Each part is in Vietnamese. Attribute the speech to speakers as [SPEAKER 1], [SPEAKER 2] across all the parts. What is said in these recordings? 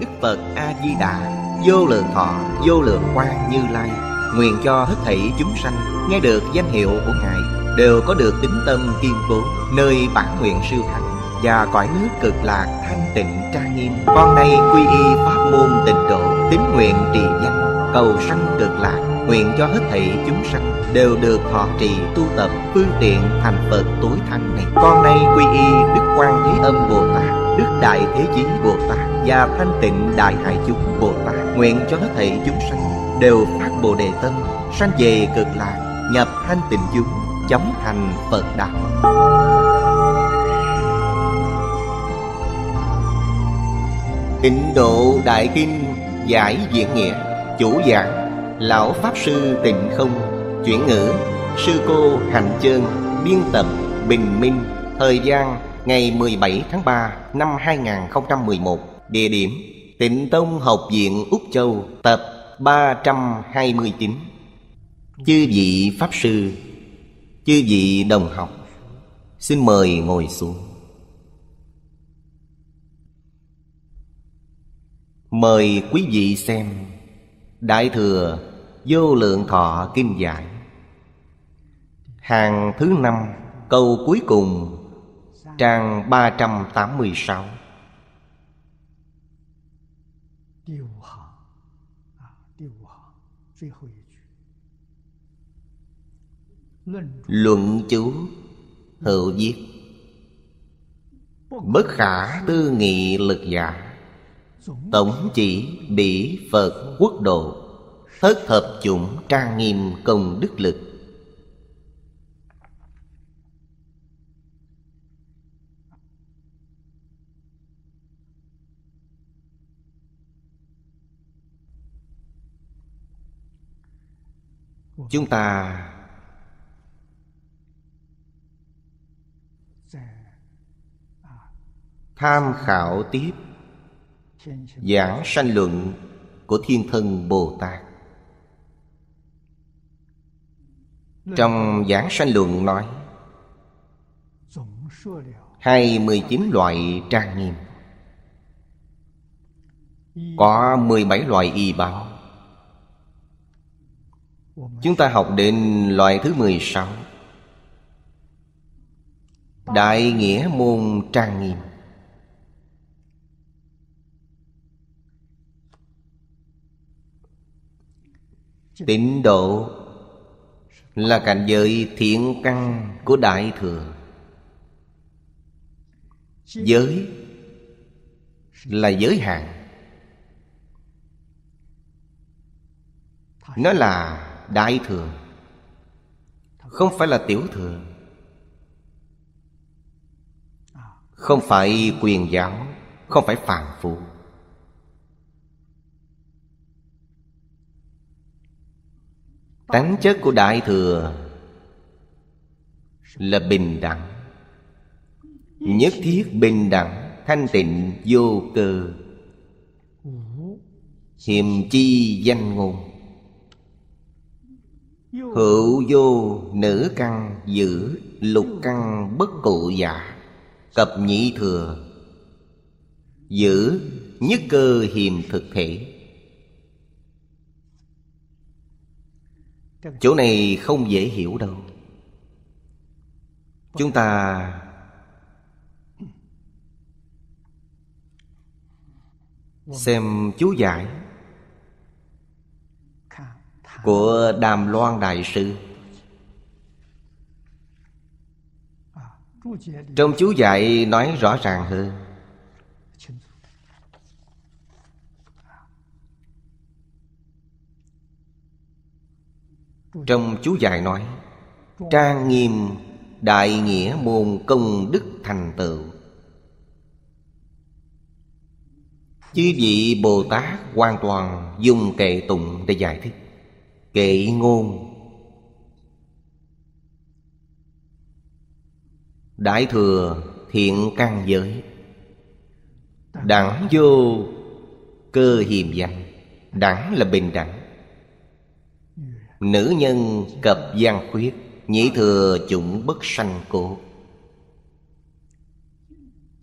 [SPEAKER 1] Đức Phật A-di-đà Vô lượng thọ, vô lượng quang như lai Nguyện cho hết thảy chúng sanh Nghe được danh hiệu của Ngài Đều có được tính tâm kiên cố Nơi bản nguyện siêu thắng Và cõi nước cực lạc thanh tịnh trang nghiêm. Con nay quy y pháp môn tịnh độ Tín nguyện trì danh Cầu sanh cực lạc Nguyện cho hết thảy chúng sanh Đều được thọ trì tu tập Phương tiện thành Phật tối thanh này. Con nay quy y Đức Quan Thế Âm Bồ Tát Đức Đại Thế Chí Bồ Tát và Thanh Tịnh Đại Hải Chúng Bồ Tát nguyện cho hết thảy chúng sanh đều phát Bồ đề tâm, sanh về cực lạc, nhập thanh tịnh chúng, chóng thành Phật đạo. Tịnh độ Đại Kinh Giải Diễn Nghĩa Chủ giảng Lão Pháp Sư Tịnh Không Chuyển ngữ Sư cô hành Chơn Biên tập Bình Minh Thời gian ngày 17 tháng 3 năm 2011 Địa điểm, Tịnh Tông Học viện Úc Châu, Tập 329 Chư vị Pháp Sư, Chư vị đồng học, Xin mời ngồi xuống. Mời quý vị xem Đại Thừa Vô Lượng Thọ Kinh Giải. Hàng thứ năm, Câu cuối cùng, Trang 386 Luận chú, Hữu viết. Bất khả tư nghị lực giả, Tổng chỉ bỉ Phật quốc độ, Thất thập chủng trang nghiêm công đức lực. Chúng ta Tham khảo tiếp. Giảng sanh luận của Thiên Thân Bồ Tát. Trong giảng sanh luận nói, Hai mươi chín loại trang nghiêm. Có mười bảy loại y báo. Chúng ta học đến loại thứ mười sáu. Đại nghĩa môn trang nghiêm. Tịnh độ là cảnh giới thiện căn của Đại Thừa. Giới là giới hạn. Nó là Đại Thừa, Không phải là Tiểu Thừa. Không phải quyền giáo, Không phải phàm phu. Tánh chất của Đại Thừa Là bình đẳng. Nhất thiết bình đẳng, Thanh tịnh, vô cơ. Hiềm chi danh ngôn. Hữu vô nữ căn, giữ Lục căn bất cụ giả Cập nhị thừa, Giữ nhất cơ hiềm thực thể. Chỗ này không dễ hiểu đâu. Chúng ta xem chú giải của đàm loan đại sư. Trong chú giải nói rõ ràng hơn Trong chú giải nói Trang nghiêm đại nghĩa môn công đức thành tựu. Chư vị Bồ Tát hoàn toàn dùng kệ tụng để giải thích, Kệ ngôn. Đại thừa thiện căn giới, Đẳng vô cơ hiềm danh, Đẳng là bình đẳng. Nữ nhân cập gian khuyết Nhĩ thừa chủng bất sanh cổ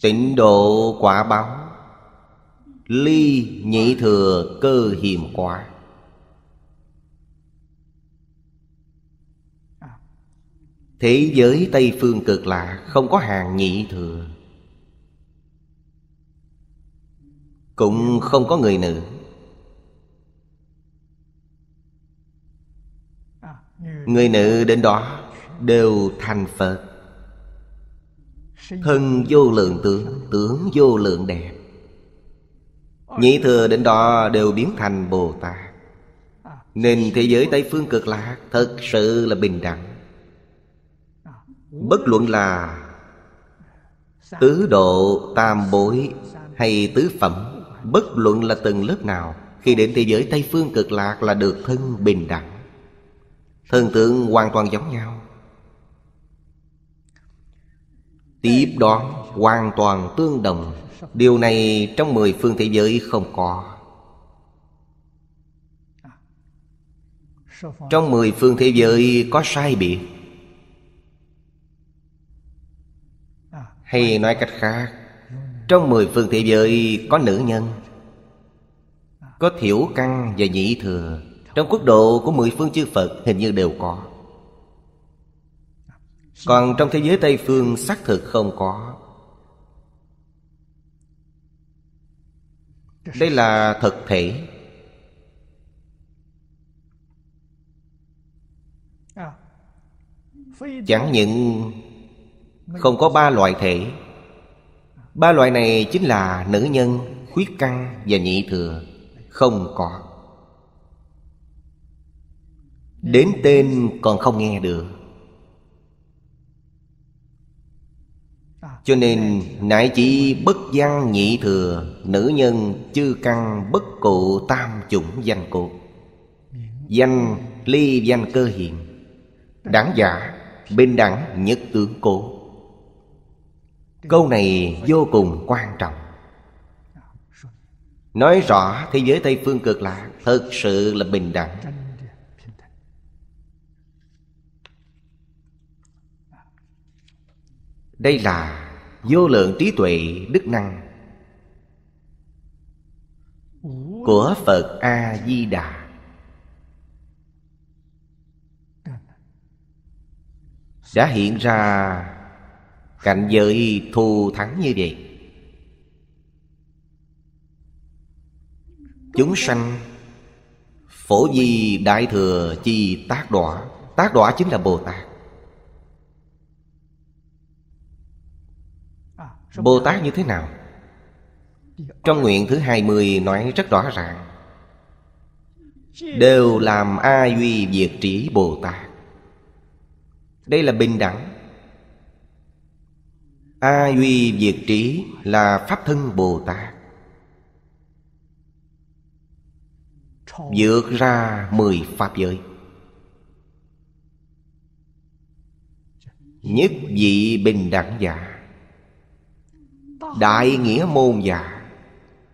[SPEAKER 1] Tịnh độ quả báo, Ly nhị thừa cơ hiềm quá Thế giới Tây Phương cực lạ, Không có hàng nhị thừa. Cũng không có người nữ. Người nữ đến đó Đều thành Phật. Thân vô lượng tướng Tướng vô lượng đẹp. Nhị thừa đến đó đều biến thành Bồ Tát. Nên thế giới Tây Phương cực lạc Thật sự là bình đẳng. Bất luận là Tứ độ, tam bối Hay tứ phẩm, Bất luận là từng lớp nào, Khi đến thế giới Tây Phương cực lạc Là được thân bình đẳng thần tượng hoàn toàn giống nhau. Tiếp đó hoàn toàn tương đồng. Điều này trong mười phương thế giới không có. Trong mười phương thế giới có sai biệt. Hay nói cách khác, Trong mười phương thế giới có nữ nhân, Có thiểu căn và nhị thừa. Trong quốc độ của mười phương chư Phật hình như đều có. Còn trong thế giới Tây Phương xác thực không có. Đây là thực thể. Chẳng những không có ba loại thể. Ba loại này chính là nữ nhân, khuyết căn và nhị thừa. Không có. Đến tên còn không nghe được. Cho nên nại chỉ bất văn nhị thừa, Nữ nhân chư căn bất cụ tam chủng danh cụ Danh ly danh cơ hiện. Đáng giả, bên đẳng nhất tướng cố. Câu này vô cùng quan trọng. Nói rõ thế giới Tây Phương cực lạc Thực sự là bình đẳng. Đây là vô lượng trí tuệ đức năng Của Phật A-di-đà. Đã hiện ra Cảnh giới thù thắng như vậy. Chúng sanh Phổ di đại thừa chi tác đọa Tác đọa chính là Bồ Tát. Bồ Tát như thế nào? Trong nguyện thứ 20 nói rất rõ ràng. Đều làm A Duy Diệt Trí Bồ Tát. Đây là bình đẳng. A Duy Diệt Trí là Pháp thân Bồ Tát. Vượt ra mười Pháp giới. Nhất vị bình đẳng giả. Đại nghĩa môn giả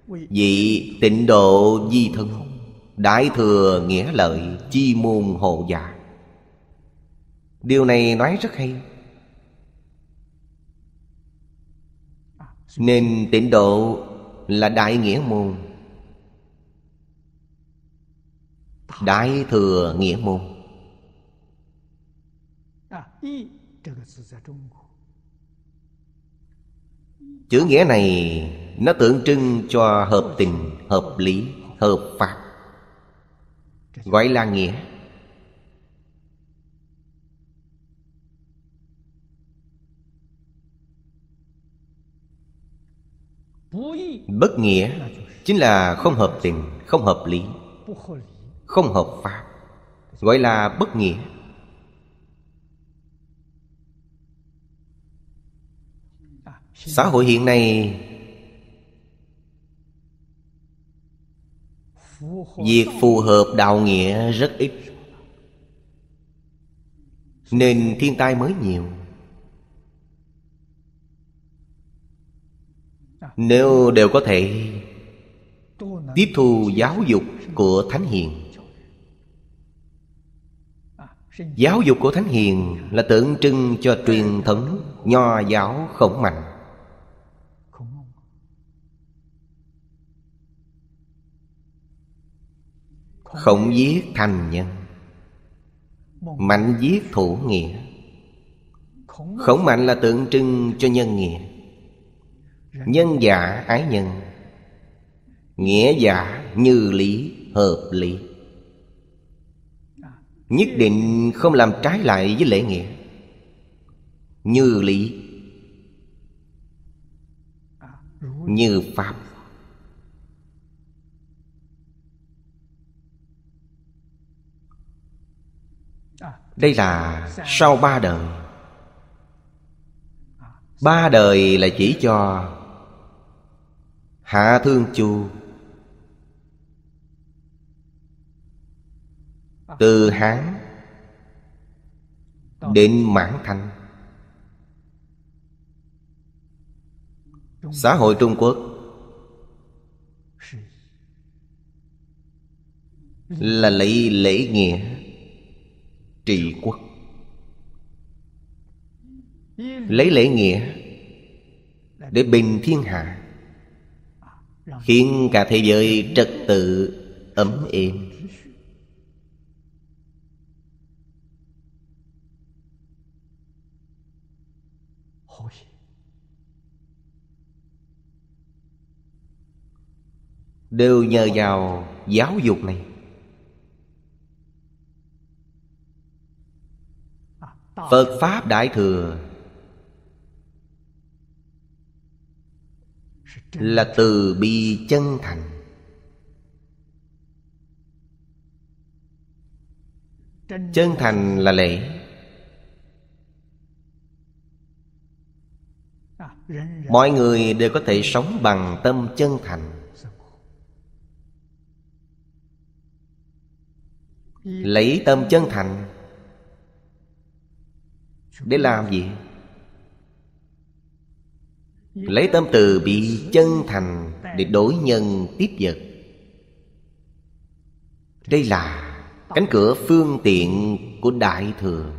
[SPEAKER 1] Vị tịnh độ di thân. Đại thừa nghĩa lợi chi môn hộ giả Điều này nói rất hay. Nên tịnh độ là đại nghĩa môn. Đại thừa nghĩa môn. Chữ nghĩa này Nó tượng trưng cho hợp tình, hợp lý, hợp pháp. Gọi là nghĩa. Bất nghĩa Chính là không hợp tình Không hợp lý Không hợp pháp. Gọi là bất nghĩa. Xã hội hiện nay Việc phù hợp đạo nghĩa rất ít, Nên thiên tai mới nhiều. Nếu đều có thể Tiếp thu giáo dục của Thánh Hiền. Giáo dục của Thánh Hiền là tượng trưng cho truyền thống Nho giáo khổng mạnh. Khổng giết thành nhân. Mạnh giết thủ nghĩa. Khổng mạnh là tượng trưng cho nhân nghĩa. Nhân giả, ái nhân. Nghĩa giả, như lý, hợp lý. Nhất định không làm trái lại với lễ nghĩa. Như lý. Như pháp. Đây là sau ba đời. Ba đời là chỉ cho Hạ Thương Chu. Từ Hán Đến Mãn Thanh. Xã hội Trung Quốc Là lấy lễ nghĩa. Trị quốc. Lấy lễ nghĩa Để bình thiên hạ, Khiến cả thế giới trật tự ấm êm. Đều nhờ vào giáo dục này. Phật Pháp Đại Thừa Là từ bi chân thành. Chân thành là lễ. Mọi người đều có thể sống bằng tâm chân thành. Lấy tâm chân thành để làm gì? Lấy tâm từ bị chân thành Để đối nhân tiếp vật. Đây là cánh cửa phương tiện của Đại Thừa.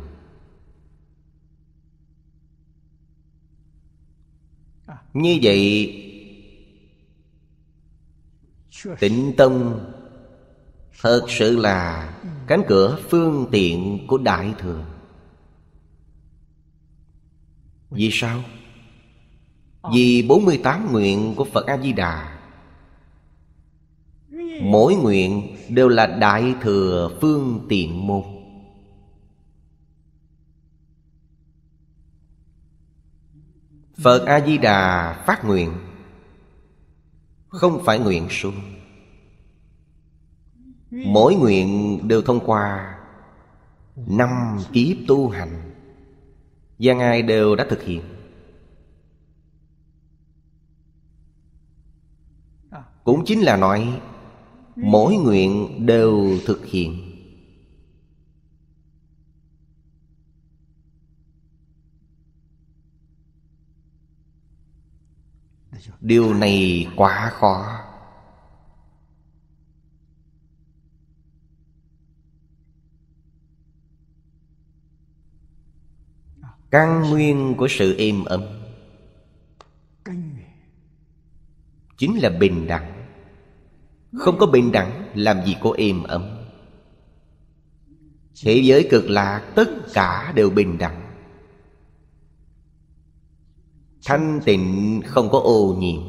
[SPEAKER 1] Như vậy, Tịnh tâm Thật sự là cánh cửa phương tiện của Đại Thừa. Vì sao? Vì 48 nguyện của Phật A-di-đà. Mỗi nguyện đều là Đại Thừa phương tiện môn. Phật A-di-đà phát nguyện Không phải nguyện suông Mỗi nguyện đều thông qua Năm kiếp tu hành và Ngài đều đã thực hiện. Cũng chính là nói, Mỗi nguyện đều thực hiện. Điều này quá khó. Căn nguyên của sự êm ấm. Chính là bình đẳng. Không có bình đẳng Làm gì có êm ấm. Thế giới cực lạc Tất cả đều bình đẳng. Thanh tịnh không có ô nhiễm.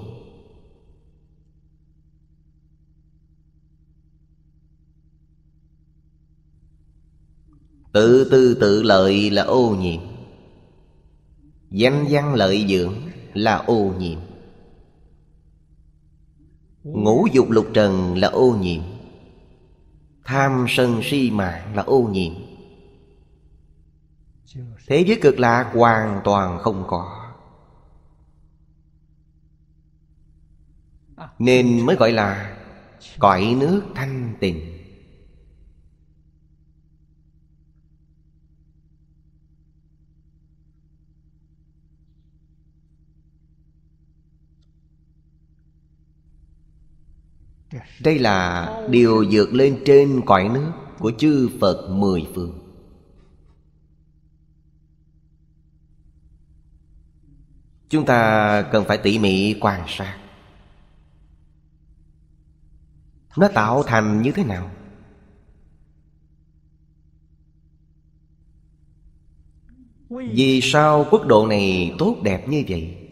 [SPEAKER 1] Tự tư tự lợi là ô nhiễm Danh văn lợi dưỡng là ô nhiễm Ngũ dục lục trần là ô nhiễm Tham sân si mạng là ô nhiễm Thế giới cực lạc hoàn toàn không có. Nên mới gọi là Cõi nước thanh tịnh. Đây là điều vượt lên trên cõi nước Của chư Phật mười phương. Chúng ta cần phải tỉ mỉ quan sát. Nó tạo thành như thế nào? Vì sao quốc độ này tốt đẹp như vậy?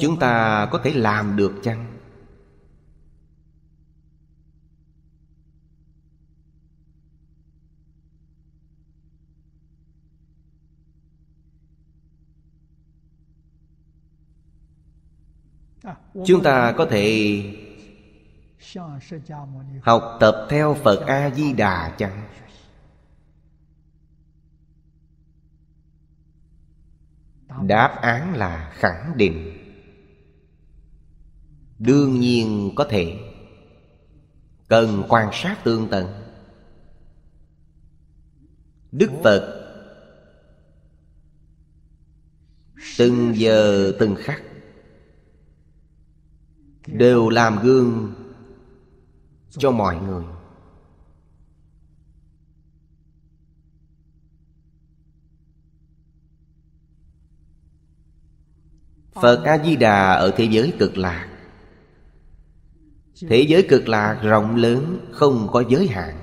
[SPEAKER 1] Chúng ta có thể làm được chăng? Chúng ta có thể học tập theo Phật A-di-đà chăng? Đáp án là khẳng định Đương nhiên có thể. Cần quan sát tương tận. Đức Phật Từng giờ từng khắc Đều làm gương Cho mọi người. Phật A-di-đà ở thế giới cực lạc. Thế giới cực lạc rộng lớn, Không có giới hạn.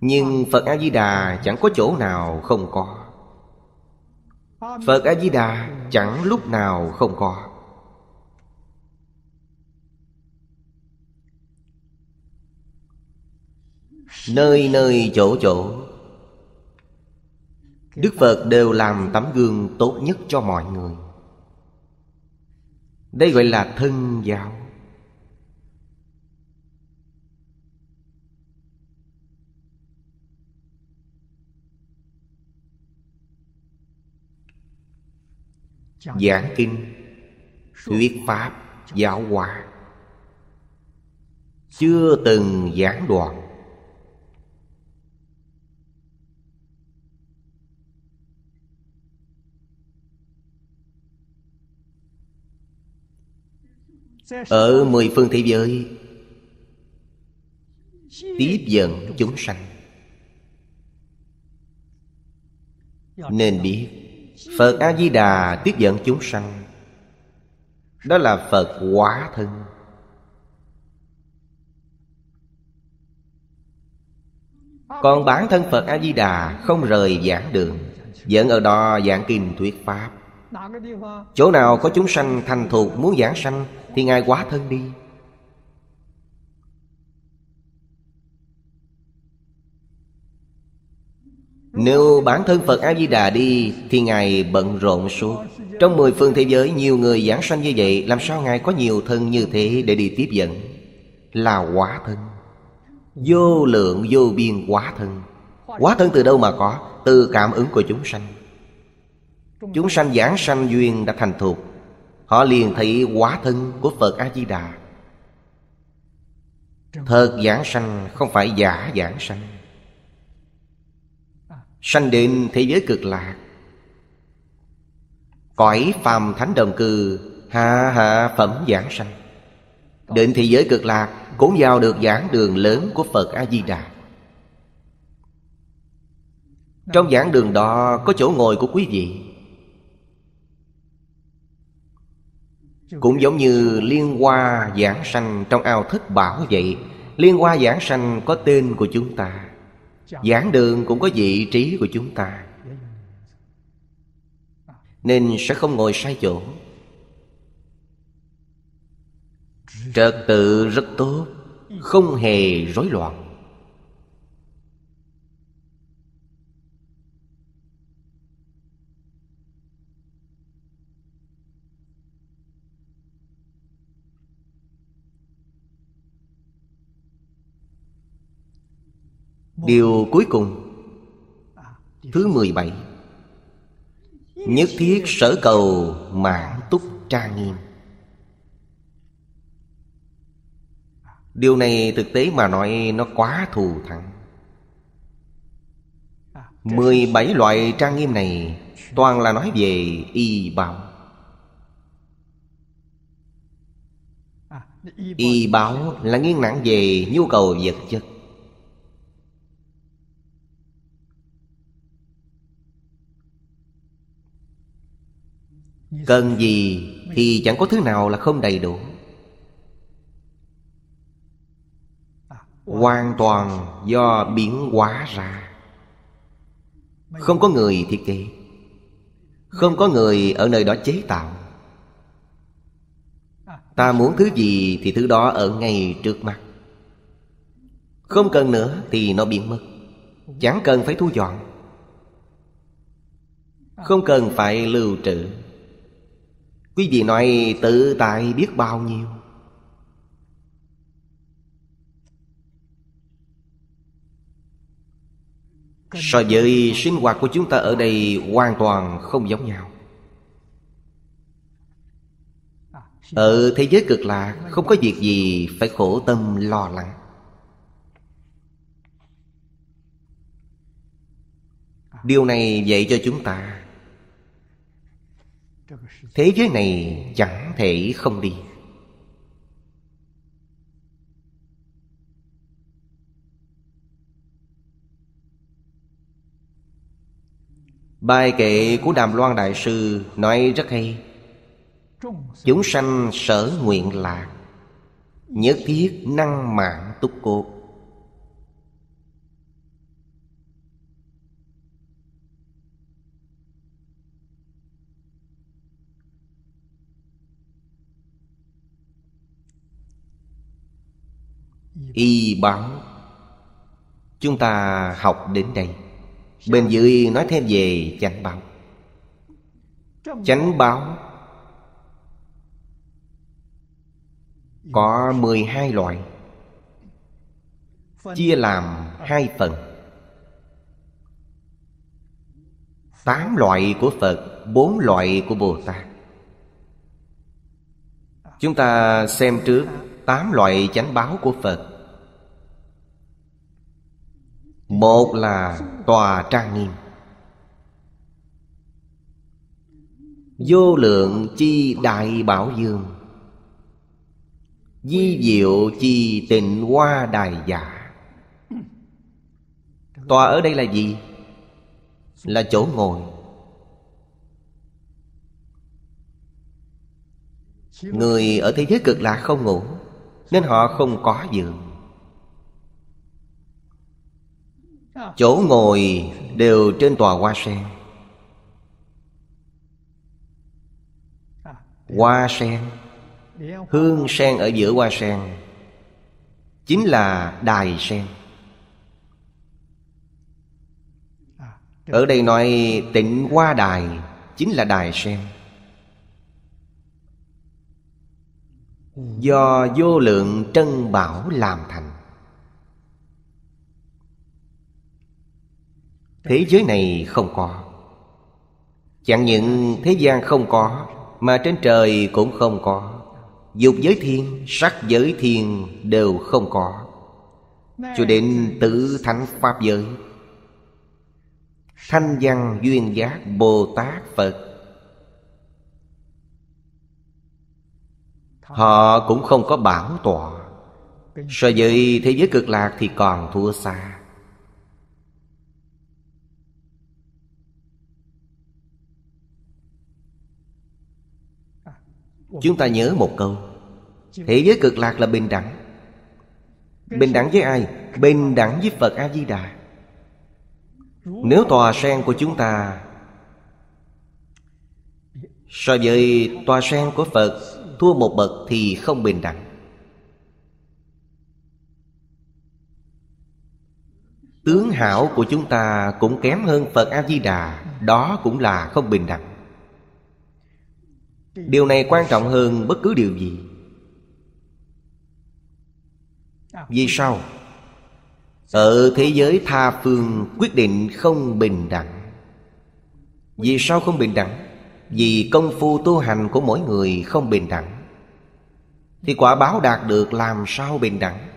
[SPEAKER 1] Nhưng Phật A-di-đà chẳng có chỗ nào không có. Phật A-di-đà chẳng lúc nào không có. Nơi nơi chỗ chỗ, Đức Phật đều làm tấm gương tốt nhất cho mọi người. Đây gọi là thân giáo. Giảng kinh, Thuyết Pháp, Giáo hóa. Chưa từng giảng đoạn. Ở mười phương thế giới, Tiếp dẫn chúng sanh. Nên biết Phật A-di-đà tiếp dẫn chúng sanh. Đó là Phật quá thân. Còn bản thân Phật A-di-đà không rời giảng đường, Vẫn ở đó giảng kinh thuyết Pháp. Chỗ nào có chúng sanh thành thuộc muốn giảng sanh Thì Ngài quá thân đi. Nếu bản thân Phật A-di-đà đi, Thì Ngài bận rộn suốt. Trong mười phương thế giới, nhiều người giảng sanh như vậy, Làm sao Ngài có nhiều thân như thế để đi tiếp dẫn? Là quá thân. Vô lượng, vô biên quá thân. Quá thân từ đâu mà có? Từ cảm ứng của chúng sanh. Chúng sanh giảng sanh duyên đã thành thục. Họ liền thấy quá thân của Phật A-di-đà. Thật giảng sanh không phải giả giảng sanh. Sanh đến thế giới cực lạc. Cõi phàm thánh đồng cư Hạ hạ phẩm giảng sanh. Đến thế giới cực lạc, Cũng vào được giảng đường lớn của Phật A-di-đà. Trong giảng đường đó, có chỗ ngồi của quý vị. Cũng giống như liên hoa giảng sanh trong ao thất bảo vậy, Liên hoa giảng sanh có tên của chúng ta. Giảng đường cũng có vị trí của chúng ta. Nên sẽ không ngồi sai chỗ. Trật tự rất tốt, Không hề rối loạn. Điều cuối cùng. Thứ 17 Nhất thiết sở cầu mãn túc trang nghiêm. Điều này thực tế mà nói nó quá thù thắng. 17 loại trang nghiêm này Toàn là nói về y báo. Y báo là nghiêng nặng về nhu cầu vật chất. Cần gì thì chẳng có thứ nào là không đầy đủ. Hoàn toàn do biến hóa ra. Không có người thiết kế Không có người ở nơi đó chế tạo. Ta muốn thứ gì thì thứ đó ở ngay trước mặt Không cần nữa thì nó biến mất. Chẳng cần phải thu dọn. Không cần phải lưu trữ. Quý vị nói tự tại biết bao nhiêu? So với sinh hoạt của chúng ta ở đây hoàn toàn không giống nhau. Ở thế giới cực lạc Không có việc gì phải khổ tâm lo lắng. Điều này dạy cho chúng ta Thế giới này chẳng thể không đi. Bài kệ của Đàm Loan Đại Sư nói rất hay. Chúng sanh sở nguyện lạc, Nhất thiết năng mạng túc cốt Y báo Chúng ta học đến đây. Bên dưới nói thêm về chánh báo. Chánh báo Có 12 loại, Chia làm hai phần. Tám loại của Phật, Bốn loại của Bồ Tát. Chúng ta xem trước Tám loại chánh báo của Phật. Một là tòa trang nghiêm. Vô lượng chi đại bảo dương. Di diệu chi tịnh hoa đài giả. Tòa ở đây là gì? Là chỗ ngồi. Người ở thế giới cực lạc không ngủ, Nên họ không có giường. Chỗ ngồi đều trên tòa hoa sen. Hoa sen. Hương sen ở giữa hoa sen Chính là đài sen. Ở đây nói tịnh hoa đài Chính là đài sen. Do vô lượng trân bảo làm thành Thế giới này không có. Chẳng những thế gian không có Mà trên trời cũng không có. Dục giới thiên, sắc giới thiên đều không có. Cho đến tứ thánh Pháp giới. Thanh văn duyên giác Bồ Tát Phật. Họ cũng không có bảo tọa. So với thế giới cực lạc thì còn thua xa. Chúng ta nhớ một câu. Thế giới cực lạc là bình đẳng. Bình đẳng với ai? Bình đẳng với Phật A-di-đà. Nếu tòa sen của chúng ta So với tòa sen của Phật Thua một bậc thì không bình đẳng. Tướng hảo của chúng ta cũng kém hơn Phật A-di-đà, Đó cũng là không bình đẳng. Điều này quan trọng hơn bất cứ điều gì Vì sao? Ở thế giới tha phương, quyết định không bình đẳng Vì sao không bình đẳng? Vì công phu tu hành của mỗi người không bình đẳng Thì quả báo đạt được làm sao bình đẳng?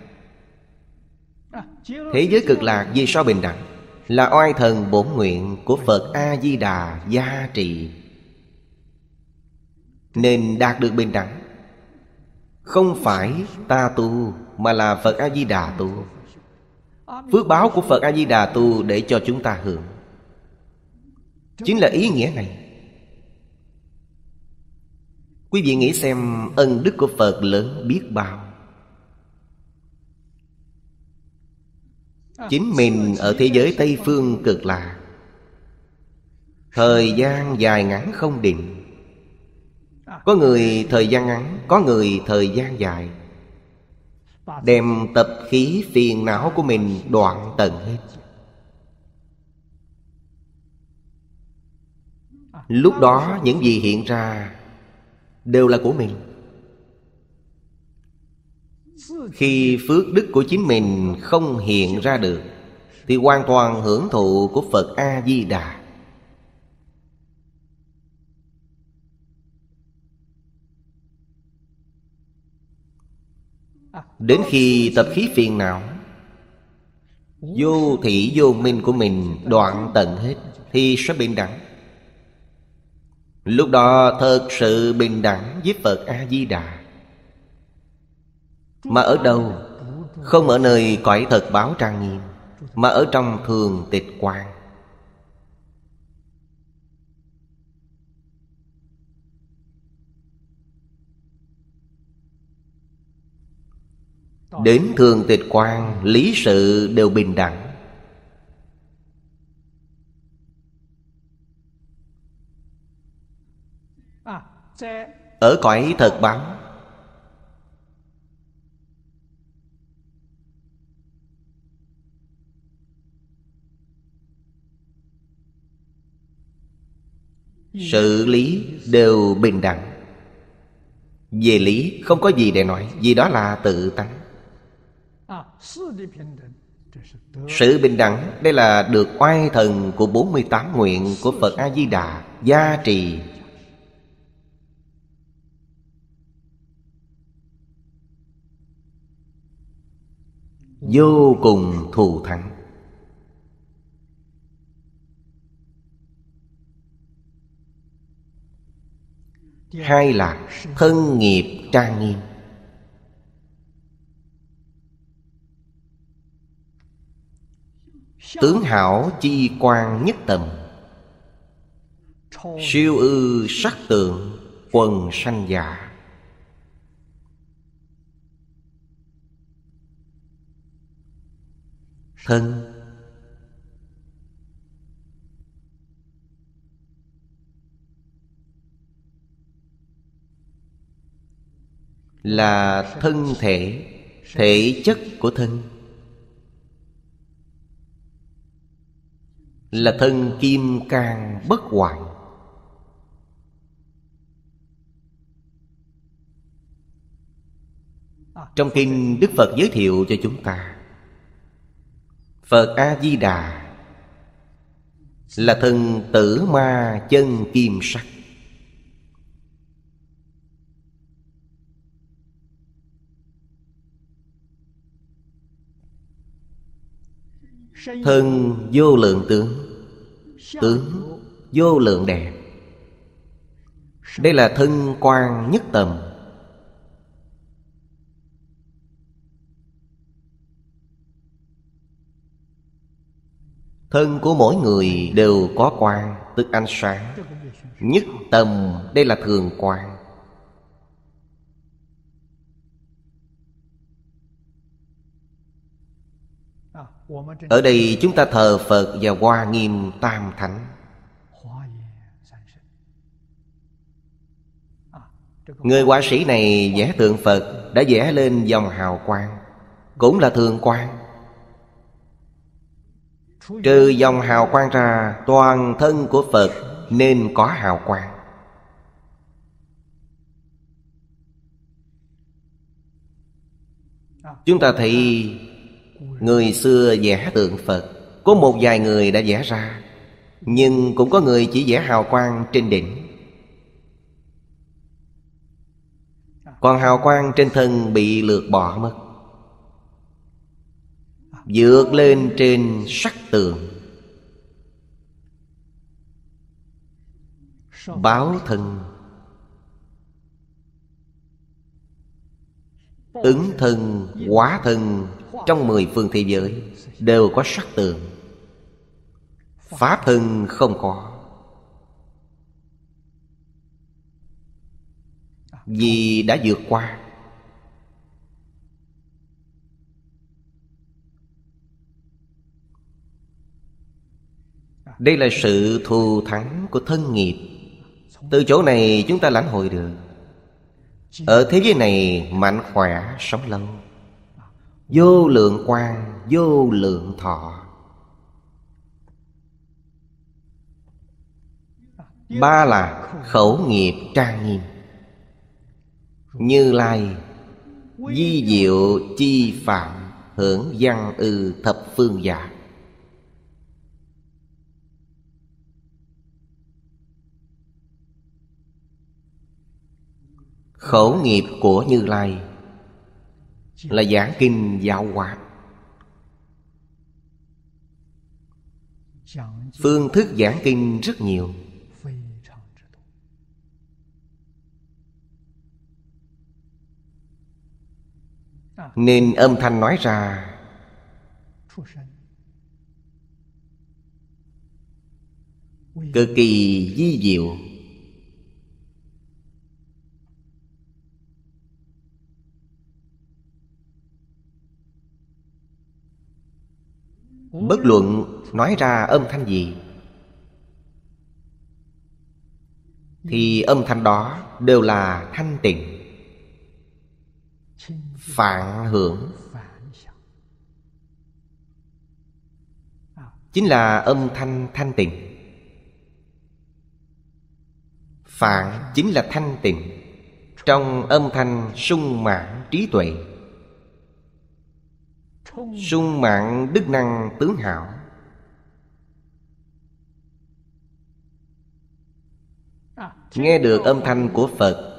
[SPEAKER 1] Thế giới cực lạc vì sao bình đẳng? Là oai thần bổn nguyện của Phật A-di-đà gia trị nên đạt được bình đẳng. Không phải ta tu, mà là Phật A-di-đà tu. Phước báo của Phật A-di-đà tu để cho chúng ta hưởng. Chính là ý nghĩa này. Quý vị nghĩ xem, ân đức của Phật lớn biết bao. Chính mình ở thế giới Tây Phương cực lạ. Thời gian dài ngắn không định. Có người thời gian ngắn, Có người thời gian dài. Đem tập khí phiền não của mình đoạn tận hết. Lúc đó, những gì hiện ra Đều là của mình. Khi phước đức của chính mình không hiện ra được, Thì hoàn toàn hưởng thụ của Phật A-di-đà Đến khi tập khí phiền não Vô thị vô minh của mình đoạn tận hết Thì sẽ bình đẳng. Lúc đó thật sự bình đẳng với Phật A-di-đà. Mà ở đâu? Không ở nơi cõi thật báo trang nghiêm, Mà ở trong thường tịch quan Đến thường tịch quan, Lý sự đều bình đẳng. Ở cõi thật báo Sự lý đều bình đẳng. Về lý không có gì để nói, Vì đó là tự tánh sự bình đẳng, Đây là được oai thần của 48 nguyện Của Phật A-di-đà, Gia trì. Vô cùng thù thắng. Hai là thân nghiệp trang nghiêm. Tướng hảo chi quan nhất tầm. Siêu ư sắc tượng quần sanh giả Thân. Là thân thể Thể chất của thân. Là thân kim cang bất hoại. Trong kinh Đức Phật giới thiệu cho chúng ta, Phật A-di-đà Là thân tử ma chân kim sắc. Thân vô lượng tướng. Tướng vô lượng đẹp Đây là thân quan nhất tầm. Thân của mỗi người đều có quan, Tức ánh sáng. Nhất tầm, đây là thường quan. Ở đây chúng ta thờ Phật và Hoa Nghiêm Tam Thánh. Người họa sĩ này vẽ tượng Phật Đã vẽ lên dòng hào quang, Cũng là thường quang. Trừ dòng hào quang ra, Toàn thân của Phật Nên có hào quang. Chúng ta thấy Người xưa vẽ tượng Phật Có một vài người đã vẽ ra Nhưng cũng có người chỉ vẽ hào quang trên đỉnh. Còn hào quang trên thân bị lược bỏ mất dược lên trên sắc tường. Báo thân. Ứng thân, quá thân trong mười phương thế giới Đều có sắc tường. Pháp hưng không có. Vì đã vượt qua. Đây là sự thù thắng của thân nghiệp. Từ chỗ này chúng ta lãnh hội được. Ở thế giới này mạnh khỏe sống lâu. Vô lượng quan Vô lượng thọ. Ba là khẩu nghiệp trang nghiêm. Như Lai, Di diệu chi phạm, Hưởng văn ư thập phương giả. Khẩu nghiệp của Như Lai là giảng kinh giáo hóa. Phương thức giảng kinh rất nhiều. Nên âm thanh nói ra, Cực kỳ di diệu. Bất luận nói ra âm thanh gì, Thì âm thanh đó đều là thanh tịnh, Phản hưởng. Chính là âm thanh thanh tịnh. Phạn chính là thanh tịnh Trong âm thanh sung mãn trí tuệ sung mạng đức năng tướng hảo. Nghe được âm thanh của phật.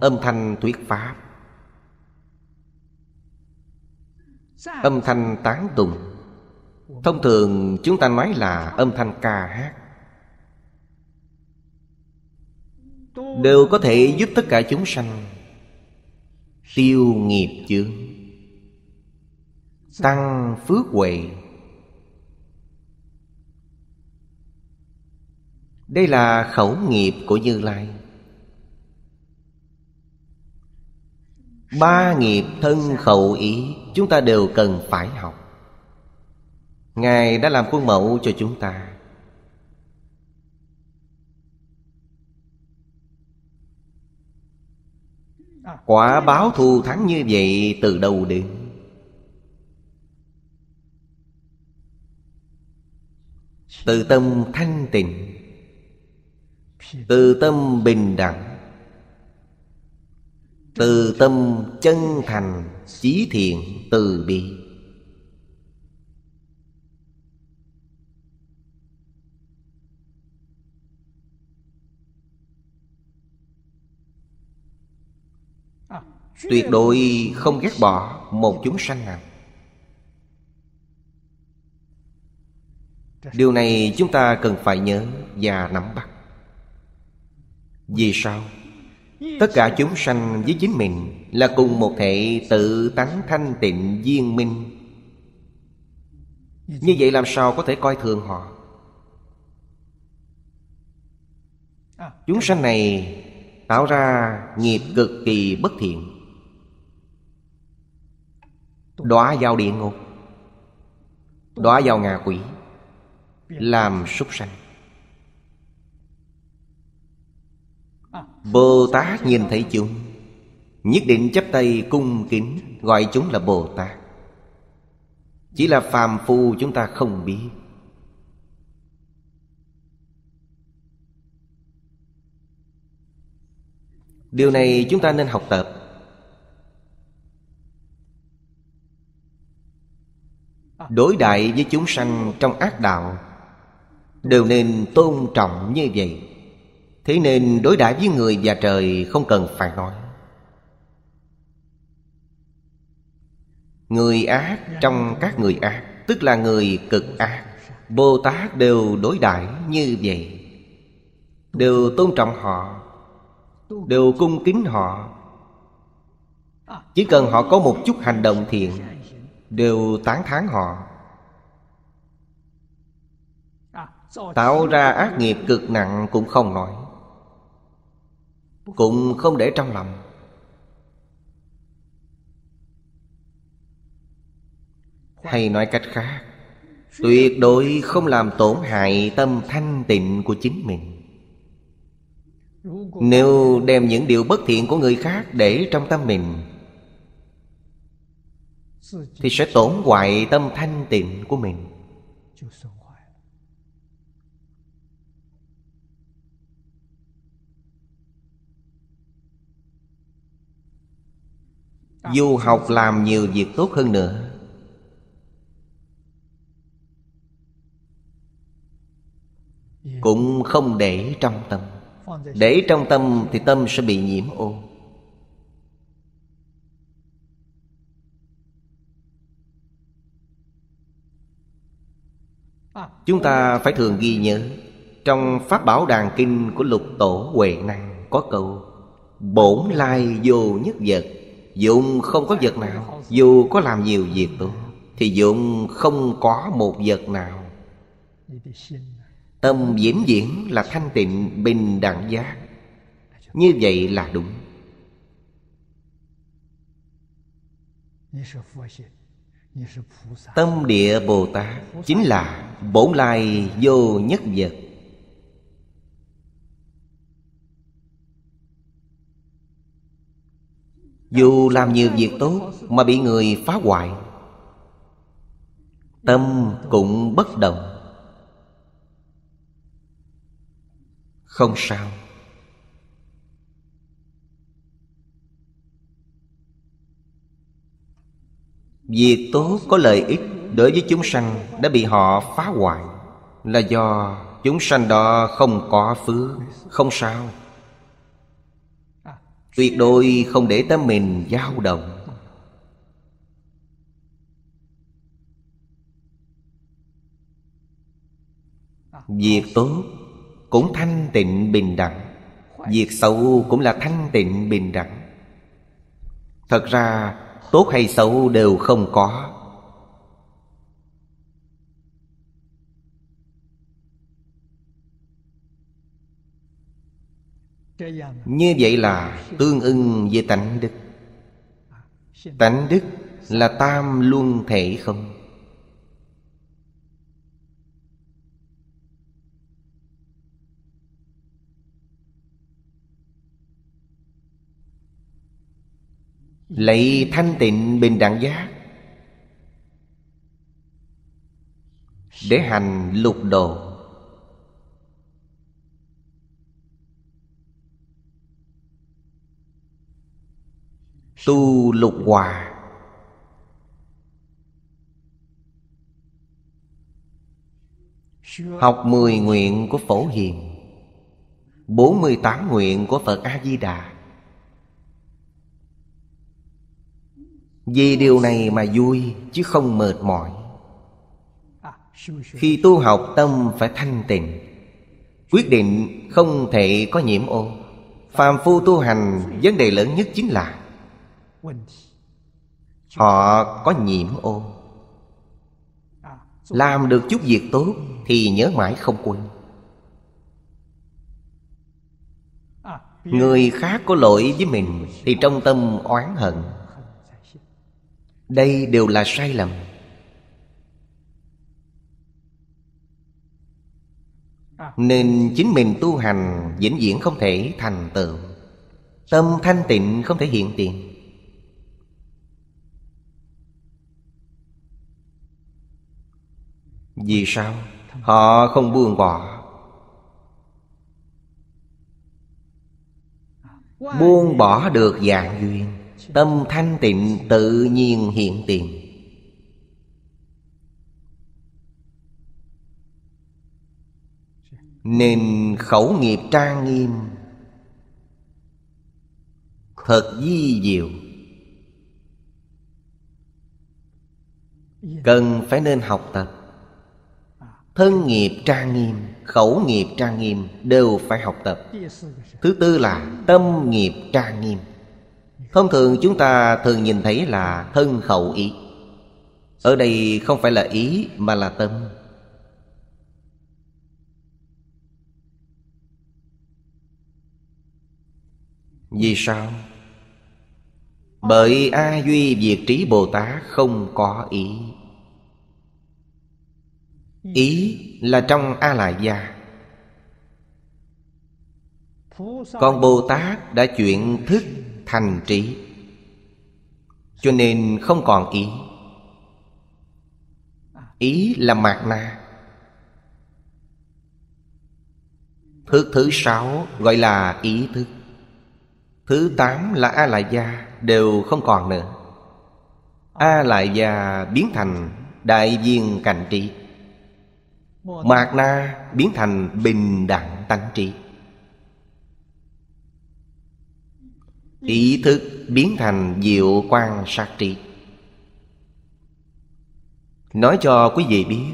[SPEAKER 1] Âm thanh thuyết pháp. Âm thanh tán tùng thông thường chúng ta nói là âm thanh ca hát. Đều có thể giúp tất cả chúng sanh tiêu nghiệp chướng. Tăng phước huệ. Đây là khẩu nghiệp của như lai. Ba nghiệp thân khẩu ý chúng ta đều cần phải học. Ngài đã làm khuôn mẫu cho chúng ta. Quả báo thù thắng như vậy từ đầu đến? Từ tâm thanh tịnh, Từ tâm bình đẳng, Từ tâm chân thành, Chí thiện từ bi. Tuyệt đối không ghét bỏ một chúng sanh nào. Điều này chúng ta cần phải nhớ và nắm bắt. Vì sao? Tất cả chúng sanh với chính mình Là cùng một thể tự tánh thanh tịnh viên minh. Như vậy làm sao có thể coi thường họ? Chúng sanh này tạo ra nghiệp cực kỳ bất thiện. Đọa vào địa ngục Đọa vào ngạ quỷ, Làm súc sanh. Bồ Tát nhìn thấy chúng, Nhất định chấp tay cung kính Gọi chúng là Bồ Tát. Chỉ là phàm phu chúng ta không biết. Điều này chúng ta nên học tập. Đối đại với chúng sanh trong ác đạo. Đều nên tôn trọng như vậy. Thế nên đối đãi với người và trời không cần phải nói. Người ác trong các người ác, Tức là người cực ác, Bồ Tát đều đối đãi như vậy. Đều tôn trọng họ, Đều cung kính họ. Chỉ cần họ có một chút hành động thiện Đều tán thán họ. Tạo ra ác nghiệp cực nặng cũng không nói Cũng không để trong lòng. Hay nói cách khác Tuyệt đối không làm tổn hại tâm thanh tịnh của chính mình. Nếu đem những điều bất thiện của người khác để trong tâm mình Thì sẽ tổn hoại tâm thanh tịnh của mình. Dù học làm nhiều việc tốt hơn nữa Cũng không để trong tâm. Để trong tâm thì tâm sẽ bị nhiễm ô Chúng ta phải thường ghi nhớ, Trong Pháp Bảo Đàn Kinh của Lục Tổ Huệ Năng Có câu, Bổn lai vô nhất vật, Dụng không có vật nào, Dù có làm nhiều việc tốt, Thì dụng không có một vật nào. Tâm diễn diễn là thanh tịnh bình đẳng giác. Như vậy là đúng. Tâm địa Bồ Tát Chính là bổn lai vô nhất vật. Dù làm nhiều việc tốt Mà bị người phá hoại Tâm cũng bất động. Không sao Việc tốt có lợi ích đối với chúng sanh đã bị họ phá hoại, Là do chúng sanh đó không có phước, Không sao. Tuyệt đối không để tâm mình dao động. Việc tốt cũng thanh tịnh bình đẳng, Việc xấu cũng là thanh tịnh bình đẳng. Thật ra tốt hay xấu đều không có. Như vậy là tương ưng với tánh đức. Tánh đức là tam luân thể không? Lấy thanh tịnh bình đẳng giác Để hành lục độ. Tu lục hòa. Học mười nguyện của Phổ Hiền. Bốn mươi tám nguyện của Phật A-di-đà Vì điều này mà vui, chứ không mệt mỏi. Khi tu học, tâm phải thanh tịnh. Quyết định không thể có nhiễm ô. Phàm phu tu hành, vấn đề lớn nhất chính là Họ có nhiễm ô. Làm được chút việc tốt Thì nhớ mãi không quên. Người khác có lỗi với mình Thì trong tâm oán hận đây đều là sai lầm. Nên chính mình tu hành vĩnh viễn không thể thành tựu. Tâm thanh tịnh không thể hiện tiền. Vì sao? Họ không buông bỏ. Buông bỏ được dạng duyên. Tâm thanh tịnh tự nhiên hiện tiền. Nên khẩu nghiệp trang nghiêm, Thật di diệu. Cần phải nên học tập. Thân nghiệp trang nghiêm, Khẩu nghiệp trang nghiêm Đều phải học tập. Thứ tư là tâm nghiệp trang nghiêm. Thông thường chúng ta thường nhìn thấy là thân khẩu ý. Ở đây không phải là ý, mà là tâm. Vì sao? Bởi A Duy Diệt Trí Bồ Tát không có ý. Ý là trong A-lại gia Còn Bồ Tát đã chuyển thức thành trí. Cho nên không còn ý. Ý là mạt na. Thức thứ sáu gọi là ý thức. Thứ tám là A la Gia Đều không còn nữa. A la Gia biến thành Đại viên cảnh trí. Mạt Na biến thành bình đẳng tánh trí. Ý thức biến thành diệu quan sát trí Nói cho quý vị biết,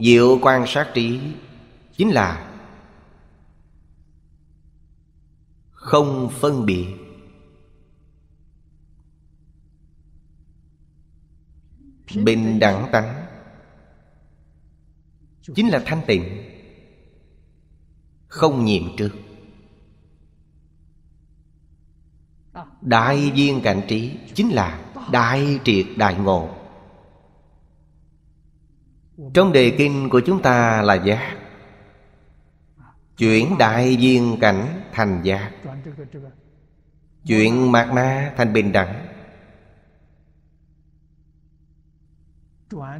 [SPEAKER 1] Diệu quan sát trí Chính là Không phân biệt. Bình đẳng tánh Chính là thanh tịnh, Không nhiệm trước. Đại viên cảnh trí Chính là đại triệt đại ngộ. Trong đề kinh của chúng ta là giác. Chuyển đại viên cảnh thành giác. Chuyển mạt na thành bình đẳng.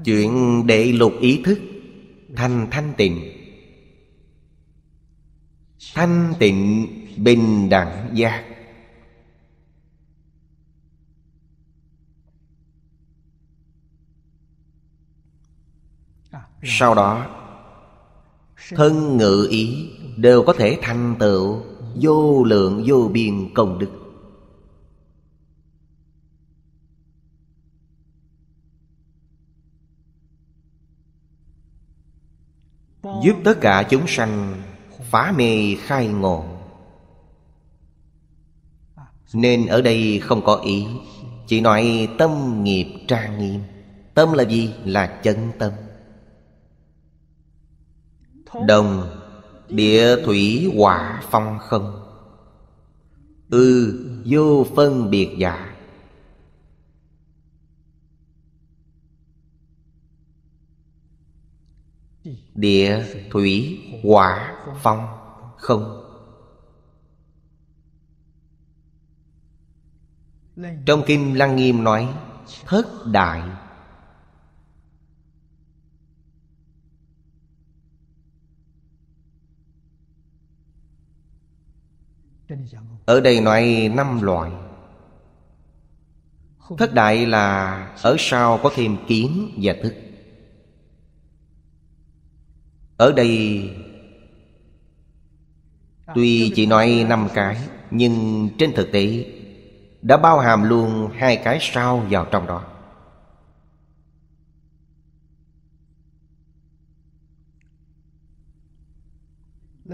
[SPEAKER 1] Chuyện đệ lục ý thức Thành thanh tịnh. Thanh tịnh bình đẳng giác. Sau đó, Thân ngự ý Đều có thể thành tựu Vô lượng vô biên công đức. Giúp tất cả chúng sanh Phá mê khai ngộ. Nên ở đây không có ý, Chỉ nói tâm nghiệp trang nghiêm. Tâm là gì? Là chân tâm. Đồng Địa thủy hỏa phong không. Ư ừ, vô phân biệt giả Địa, thủy, hỏa, phong, không. Trong Kinh Lăng Nghiêm nói Thất đại Ở đây nói năm loại Thất đại là Ở sau có thêm kiến và thức. Ở đây Tuy chỉ nói năm cái Nhưng trên thực tế Đã bao hàm luôn hai cái sau vào trong đó.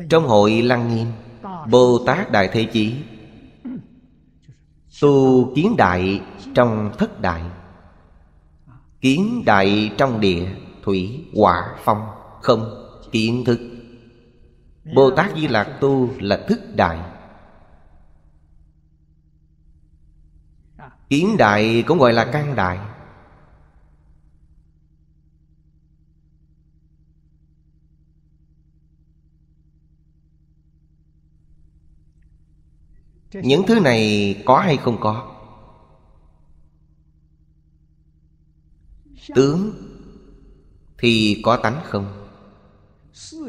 [SPEAKER 1] Trong hội Lăng Nghiêm Bồ Tát Đại Thế Chí. Tu kiến đại trong thất đại Kiến đại trong địa Thủy, hỏa, phong, không Kiến thức. Bồ Tát Di Lạc tu là thức đại. Kiến đại cũng gọi là căn đại. Những thứ này có hay không có? Tướng Thì có tánh không?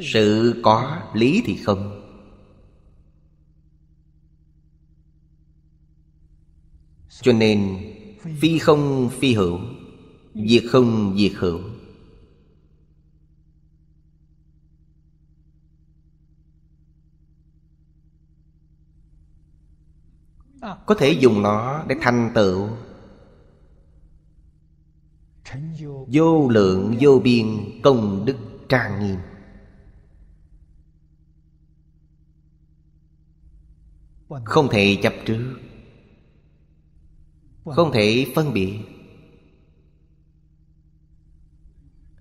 [SPEAKER 1] Sự có lý thì không? Cho nên Phi không phi hữu, Diệt không diệt hữu. Ờ. có thể dùng nó để thành tựu. Vô lượng, vô biên, công đức trang nghiêm. Không thể chấp trước. Không thể phân biệt.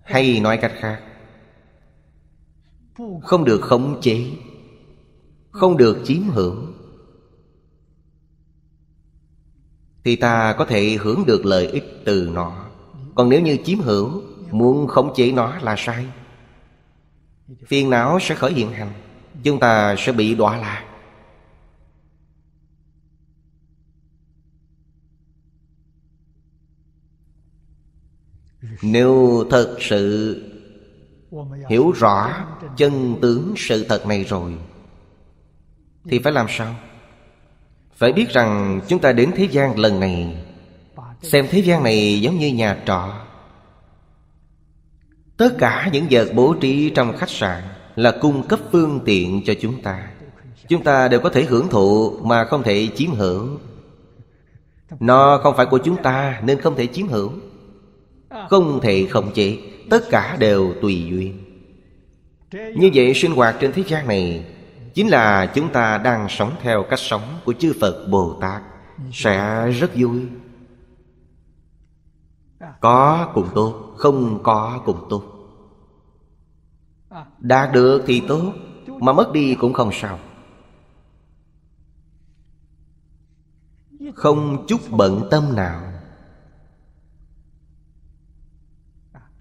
[SPEAKER 1] Hay nói cách khác, không được khống chế, không được chiếm hưởng. Thì ta có thể hưởng được lợi ích từ nó. Còn nếu như chiếm hữu, Muốn khống chế nó là sai. Phiền não sẽ khởi hiện hành, Chúng ta sẽ bị đọa lạc. Nếu thật sự hiểu rõ chân tướng sự thật này rồi, Thì phải làm sao? Phải biết rằng chúng ta đến thế gian lần này, Xem thế gian này giống như nhà trọ. Tất cả những vật bố trí trong khách sạn Là cung cấp phương tiện cho chúng ta. Chúng ta đều có thể hưởng thụ mà không thể chiếm hữu Nó không phải của chúng ta nên không thể chiếm hữu Không thể khống chế, Tất cả đều tùy duyên. Như vậy, sinh hoạt trên thế gian này Chính là chúng ta đang sống theo cách sống của chư Phật Bồ Tát. Sẽ rất vui. Có cũng tốt, Không có cũng tốt. Đạt được thì tốt, Mà mất đi cũng không sao. Không chút bận tâm nào.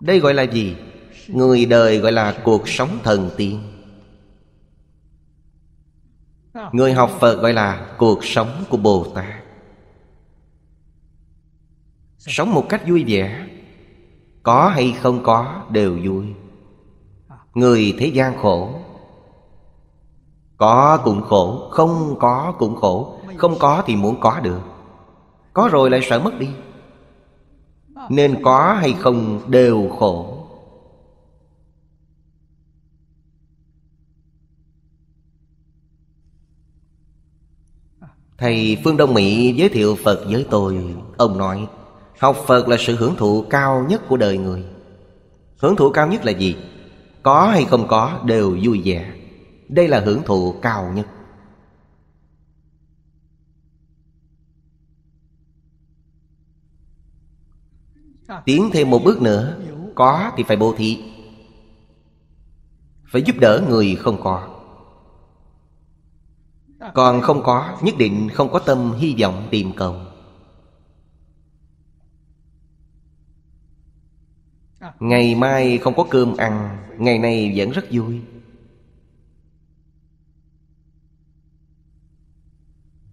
[SPEAKER 1] Đây gọi là gì? Người đời gọi là cuộc sống thần tiên. Người học Phật gọi là cuộc sống của Bồ Tát. Sống một cách vui vẻ, Có hay không có đều vui. Người thế gian khổ, Có cũng khổ, Không có cũng khổ, Không có thì muốn có được. Có rồi lại sợ mất đi. Nên có hay không đều khổ. Thầy Phương Đông Mỹ giới thiệu Phật với tôi. Ông nói, Học Phật là sự hưởng thụ cao nhất của đời người. Hưởng thụ cao nhất là gì? Có hay không có đều vui vẻ. Đây là hưởng thụ cao nhất. Tiến thêm một bước nữa, Có thì phải bố thí. Phải giúp đỡ người không có. Còn không có, Nhất định không có tâm hy vọng tìm cầu. Ngày mai không có cơm ăn, Ngày nay vẫn rất vui.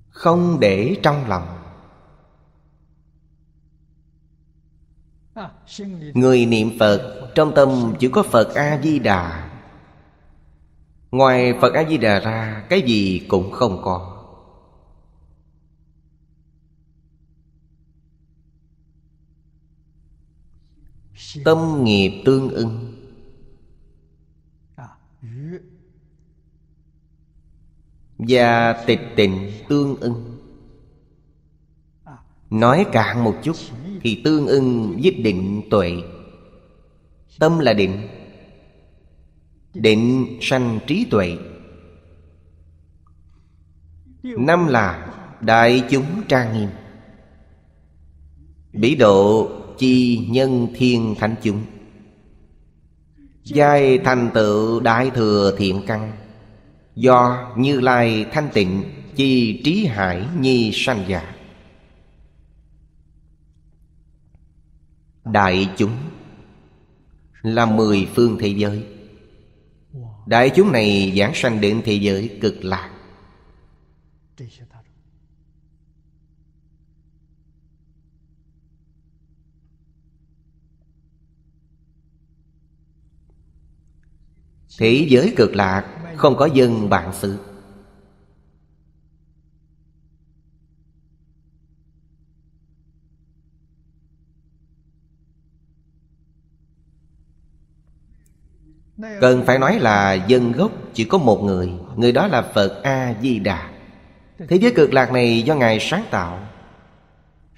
[SPEAKER 1] Không để trong lòng. Người niệm Phật, Trong tâm chỉ có Phật A-di-đà Ngoài Phật A-di-đà ra, Cái gì cũng không có. Tâm nghiệp tương ưng. Và tịch tịnh tương ưng. Nói cạn một chút Thì tương ưng với định tuệ. Tâm là định. Định sanh trí tuệ. Năm là Đại chúng trang nghiêm. Bỉ độ chi nhân thiên thánh chúng. Giai thành tựu đại thừa thiện căn. Do Như Lai thanh tịnh, Chi trí hải nhi sanh giả Đại chúng Là mười phương thế giới. Đại chúng này giảng sanh đến thế giới cực lạc. Thế giới cực lạc Không có dân bạn sự. Cần phải nói là dân gốc chỉ có một người Người đó là Phật A-di-đà. Thế giới cực lạc này do Ngài sáng tạo.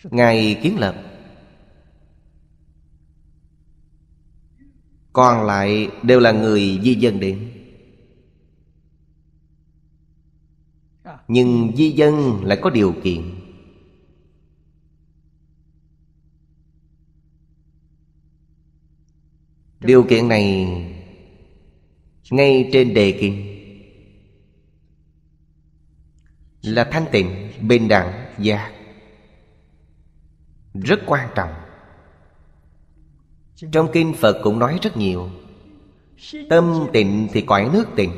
[SPEAKER 1] Ngài kiến lập. Còn lại đều là người di dân đến. Nhưng di dân lại có điều kiện. Điều kiện này ngay trên đề kinh. Là thanh tịnh, bình đẳng giác rất quan trọng. Trong kinh phật cũng nói rất nhiều. Tâm tịnh thì cõi nước tịnh.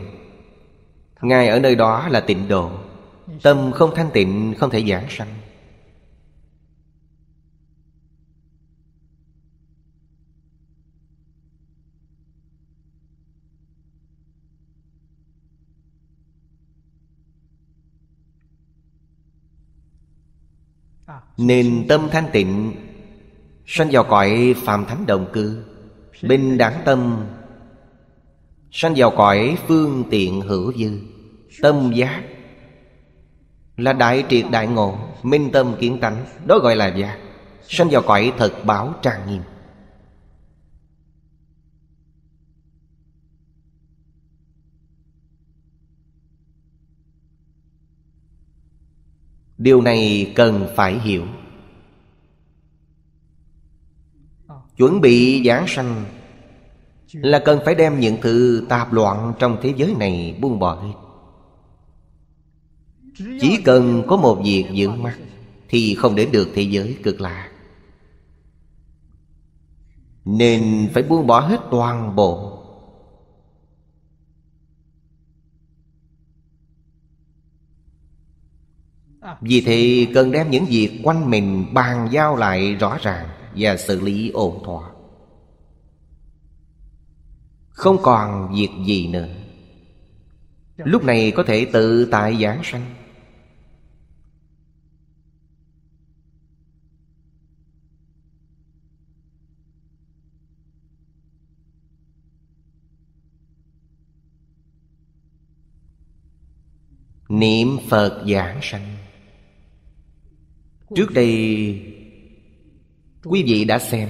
[SPEAKER 1] Ngài ở nơi đó là tịnh độ. Tâm không thanh tịnh, không thể giảng sanh. Nên tâm thanh tịnh, Sanh vào cõi phàm thánh đồng cư, Bình đẳng tâm. Sanh vào cõi phương tiện hữu dư, Tâm giác. Là đại triệt đại ngộ, Minh tâm kiến tánh, Đó gọi là giác. Sanh vào cõi thật bảo trang nghiêm. Điều này cần phải hiểu. Chuẩn bị giảng sanh Là cần phải đem những thứ tạp loạn trong thế giới này buông bỏ hết. Chỉ cần có một việc dưỡng mắt Thì không đến được thế giới cực lạ. Nên phải buông bỏ hết toàn bộ. Vì thế cần đem những việc quanh mình bàn giao lại rõ ràng Và xử lý ổn thỏa. Không còn việc gì nữa. Lúc này có thể tự tại giảng sanh. Niệm Phật giảng sanh. Trước đây, Quý vị đã xem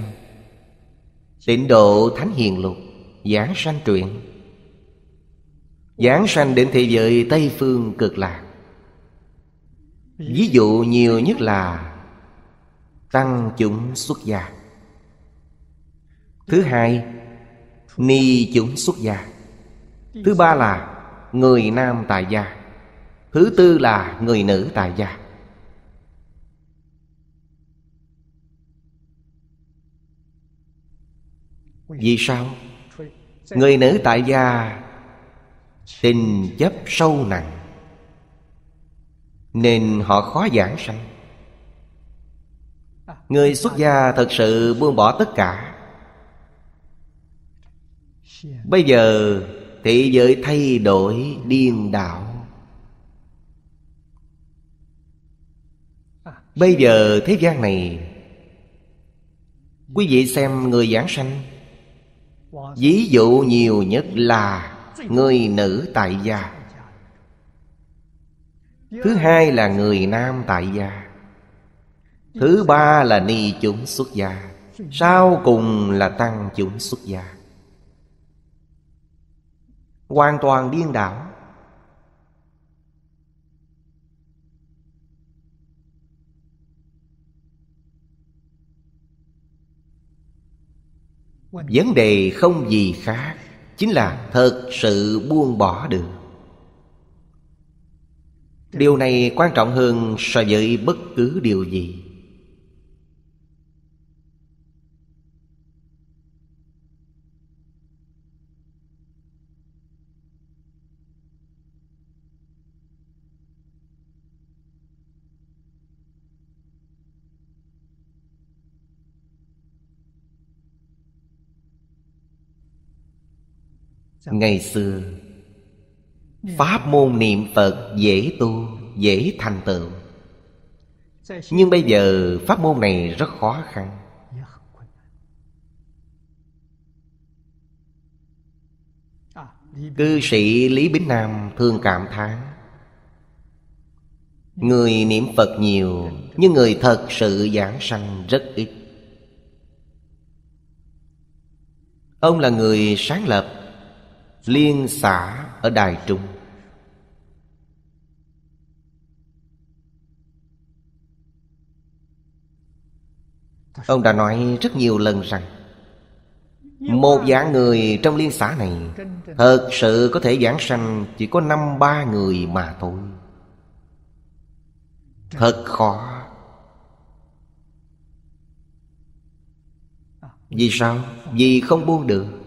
[SPEAKER 1] Tịnh độ Thánh Hiền Lục, Giảng sanh truyện. Giảng sanh đến thế giới Tây Phương cực lạc. Ví dụ nhiều nhất là Tăng chúng xuất gia. Thứ hai, Ni chúng xuất gia. Thứ ba là Người nam tại gia. Thứ tư là người nữ tại gia. Vì sao? Người nữ tại gia Tình chấp sâu nặng, Nên họ khó giảng sanh. Người xuất gia thật sự buông bỏ tất cả. Bây giờ thế giới thay đổi điên đảo. Bây giờ thế gian này, Quý vị xem người giảng sanh Ví dụ nhiều nhất là Người nữ tại gia. Thứ hai là người nam tại gia. Thứ ba là ni chúng xuất gia. Sau cùng là tăng chúng xuất gia. Hoàn toàn điên đảo. Vấn đề không gì khác, chính là thật sự buông bỏ được. Điều này quan trọng hơn so với bất cứ điều gì. Ngày xưa Pháp môn niệm Phật dễ tu Dễ thành tựu. Nhưng bây giờ pháp môn này rất khó khăn. Cư sĩ Lý Bính Nam thường cảm thán Người niệm Phật nhiều Nhưng người thật sự giảng sanh rất ít. Ông là người sáng lập Liên xã ở Đài Trung. Ông đã nói rất nhiều lần rằng, Một dạng người trong liên xã này Thật sự có thể giảng sanh Chỉ có năm ba người mà thôi. Thật khó. Vì sao? Vì không buông được.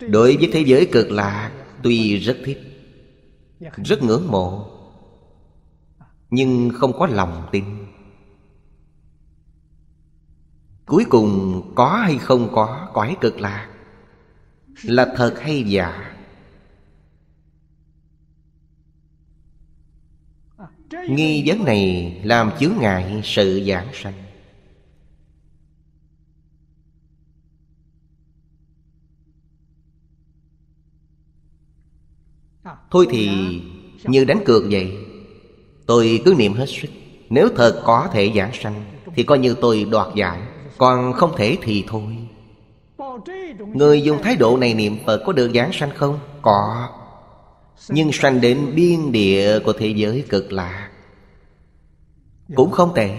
[SPEAKER 1] Đối với thế giới cực lạc, Tuy rất thích, Rất ngưỡng mộ, Nhưng không có lòng tin. Cuối cùng có hay không có cõi cực lạc Là thật hay giả? Nghi vấn này làm chướng ngại sự giảng sanh. Thôi thì như đánh cược vậy, Tôi cứ niệm hết sức. Nếu thật có thể giảng sanh, Thì coi như tôi đoạt giải, Còn không thể thì thôi. Người dùng thái độ này niệm Phật có được giảng sanh không? Có. Nhưng sanh đến biên địa của thế giới cực lạc Cũng không tệ.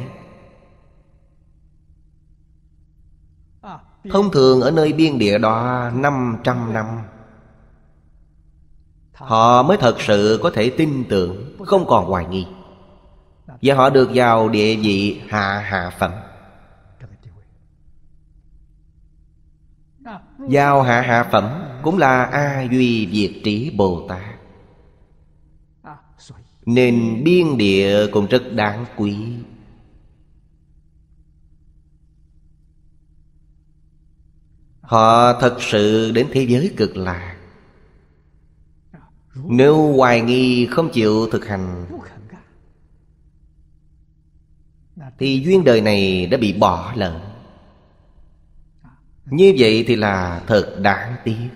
[SPEAKER 1] Thông thường ở nơi biên địa đó 500 năm Họ mới thật sự có thể tin tưởng, Không còn hoài nghi. Và họ được vào địa vị hạ hạ phẩm. Vào hạ hạ phẩm Cũng là A Duy Việt Trí Bồ Tát. Nên biên địa cũng rất đáng quý. Họ thật sự đến thế giới cực lạc nếu hoài nghi không chịu thực hành, Thì duyên đời này đã bị bỏ lỡ. Như vậy thì là thật đáng tiếc.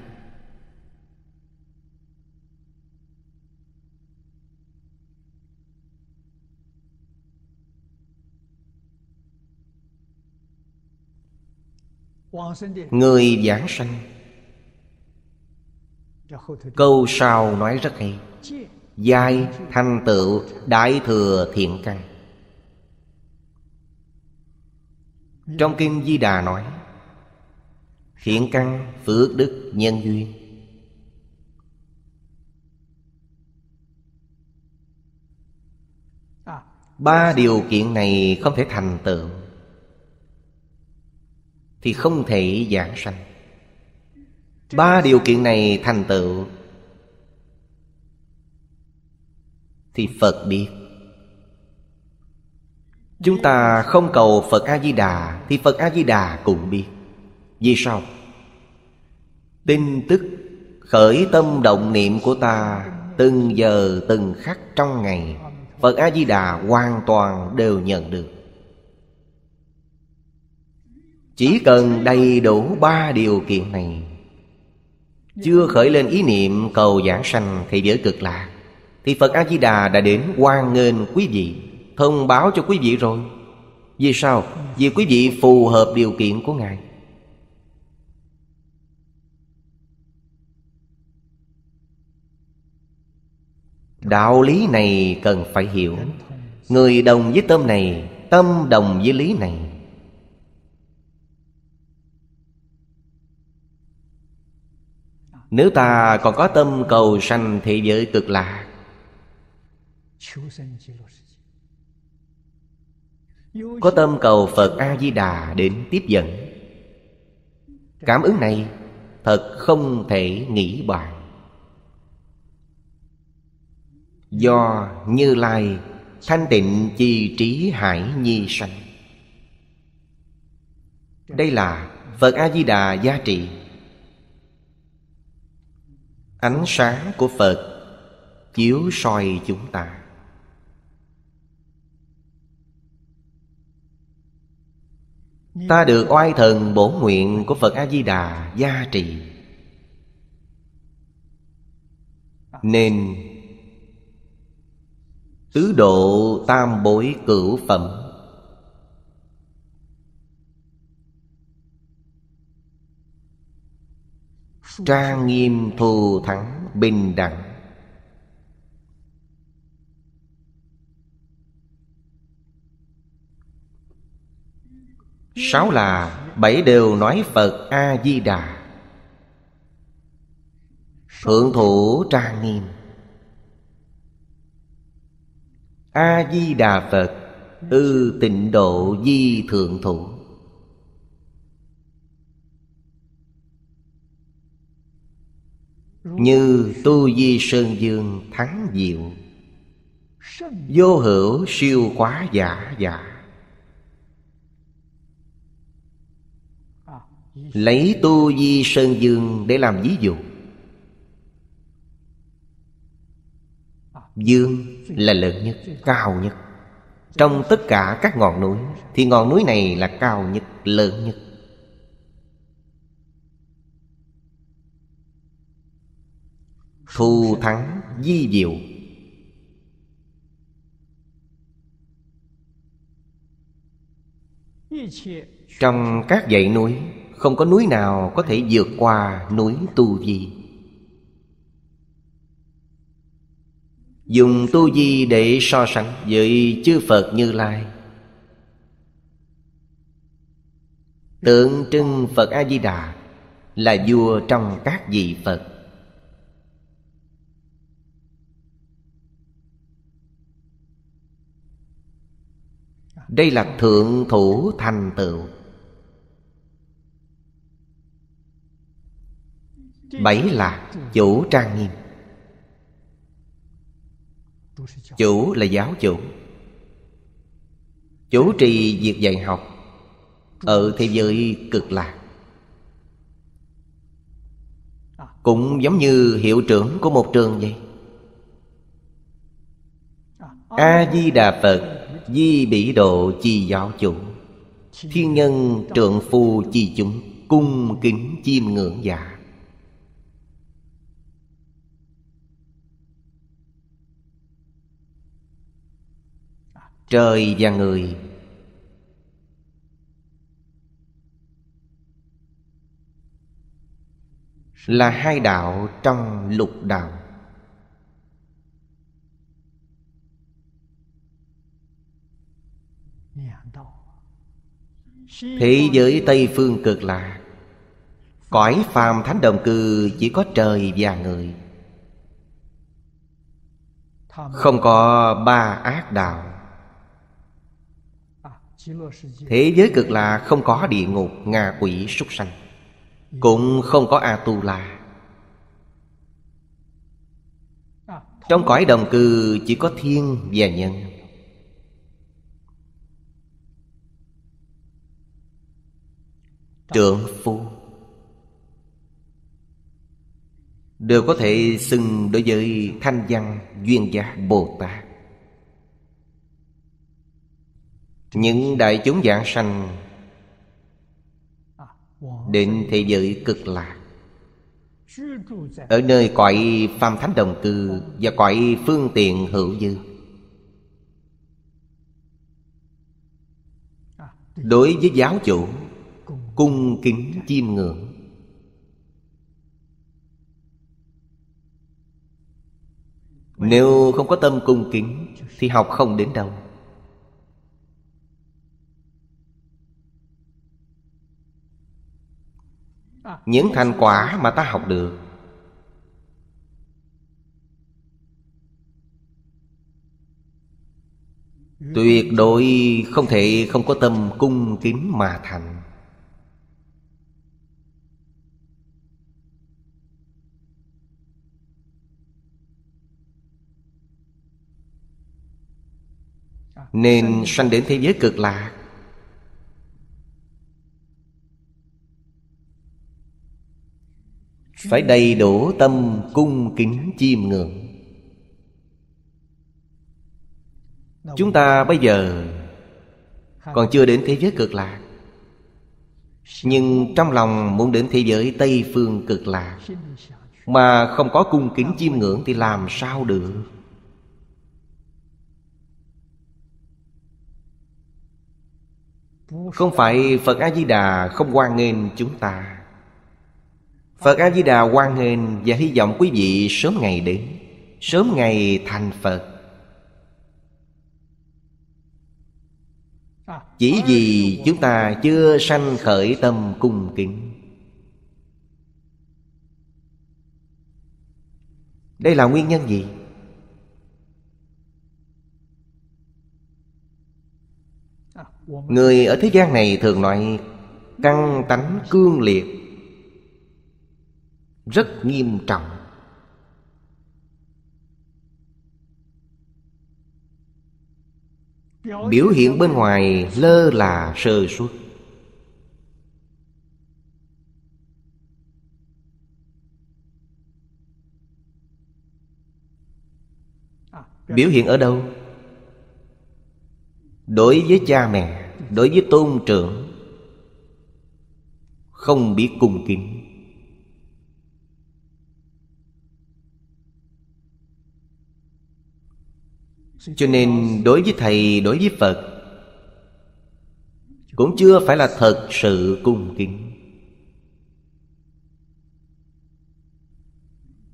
[SPEAKER 1] Người giảng sanh Câu sau nói rất hay. Giai thanh tựu đại thừa thiện căn. Trong Kinh Di Đà nói, Thiện căn phước đức nhân duyên. Ba điều kiện này không thể thành tựu Thì không thể giảng sanh. Ba điều kiện này thành tựu. Thì Phật biết. Chúng ta không cầu Phật A-di-đà, Thì Phật A-di-đà cũng biết. Vì sao? Tin tức, khởi tâm động niệm của ta Từng giờ, từng khắc trong ngày, Phật A-di-đà hoàn toàn đều nhận được. Chỉ cần đầy đủ ba điều kiện này chưa khởi lên ý niệm cầu giảng sanh thế giới cực lạc. Thì Phật A-di-đà đã đến hoan nghênh quý vị, Thông báo cho quý vị rồi. Vì sao? Vì quý vị phù hợp điều kiện của Ngài. Đạo lý này cần phải hiểu. Người đồng với tâm này, Tâm đồng với lý này. Nếu ta còn có tâm cầu sanh thế giới cực lạc. Có tâm cầu Phật A-di-đà đến tiếp dẫn. Cảm ứng này thật không thể nghĩ bàn. Do Như Lai, Thanh tịnh chi trí hải nhi sanh. Đây là Phật A-di-đà gia trị. Ánh sáng của Phật chiếu soi chúng ta. Ta được oai thần bổ nguyện của Phật A-di-đà gia trì. Nên Tứ độ tam bối cửu phẩm Trang nghiêm thù thắng bình đẳng. Sáu là bảy đều nói Phật A-di-đà. Thượng thủ trang nghiêm. A-di-đà Phật, Ư tịnh độ di thượng thủ. Như tu di sơn dương thắng diệu. Vô hữu siêu quá giả giả Lấy tu di sơn dương để làm ví dụ. Dương là lớn nhất, cao nhất. Trong tất cả các ngọn núi Thì ngọn núi này là cao nhất, lớn nhất. Thù thắng di diệu. Trong các dãy núi, Không có núi nào có thể vượt qua núi Tu Di. Dùng Tu Di để so sánh với chư Phật Như Lai. Tượng trưng Phật A-di-đà Là vua trong các vị Phật. Đây là thượng thủ thành tựu. Bảy là chủ trang nghiêm. Chủ là giáo chủ. Chủ trì việc dạy học Ở thế giới cực lạc. Cũng giống như hiệu trưởng của một trường vậy. A-di-đà Phật Di bỉ độ chi giáo chủ. Thiên nhân trượng phu chi chúng Cung kính chiêm ngưỡng giả Trời và người. Là hai đạo trong lục đạo. Thế giới Tây Phương cực lạc Cõi phàm thánh đồng cư chỉ có trời và người. Không có ba ác đạo. Thế giới cực là không có địa ngục, ngạ quỷ, súc sanh. Cũng không có A-tu-la. Trong cõi đồng cư chỉ có thiên và nhân. Trượng phu. Đều có thể xưng đối với thanh văn, duyên gia, Bồ Tát. Những đại chúng giảng sanh Đến thế giới cực lạc. Ở nơi cõi phàm thánh đồng cư Và cõi phương tiện hữu dư. Đối với giáo chủ cung kính chiêm ngưỡng. Nếu không có tâm cung kính, thì học không đến đâu. Những thành quả mà ta học được, tuyệt đối không thể không có tâm cung kính mà thành. Nên sanh đến thế giới cực lạc. Phải đầy đủ tâm cung kính chiêm ngưỡng. Chúng ta bây giờ Còn chưa đến thế giới cực lạc. Nhưng trong lòng muốn đến thế giới Tây Phương cực lạc Mà không có cung kính chiêm ngưỡng Thì làm sao được Không phải Phật A-di-đà không hoan nghênh chúng ta. Phật A-di-đà hoan nghênh và hy vọng quý vị sớm ngày đến, Sớm ngày thành Phật. Chỉ vì chúng ta chưa sanh khởi tâm cung kính. Đây là nguyên nhân gì? Người ở thế gian này thường nói, Căng tánh cương liệt, Rất nghiêm trọng. Biểu hiện bên ngoài lơ là sơ suất. Biểu hiện ở đâu? Đối với cha mẹ. Đối với tôn trưởng Không biết cung kính. Cho nên đối với Thầy, đối với Phật Cũng chưa phải là thật sự cung kính.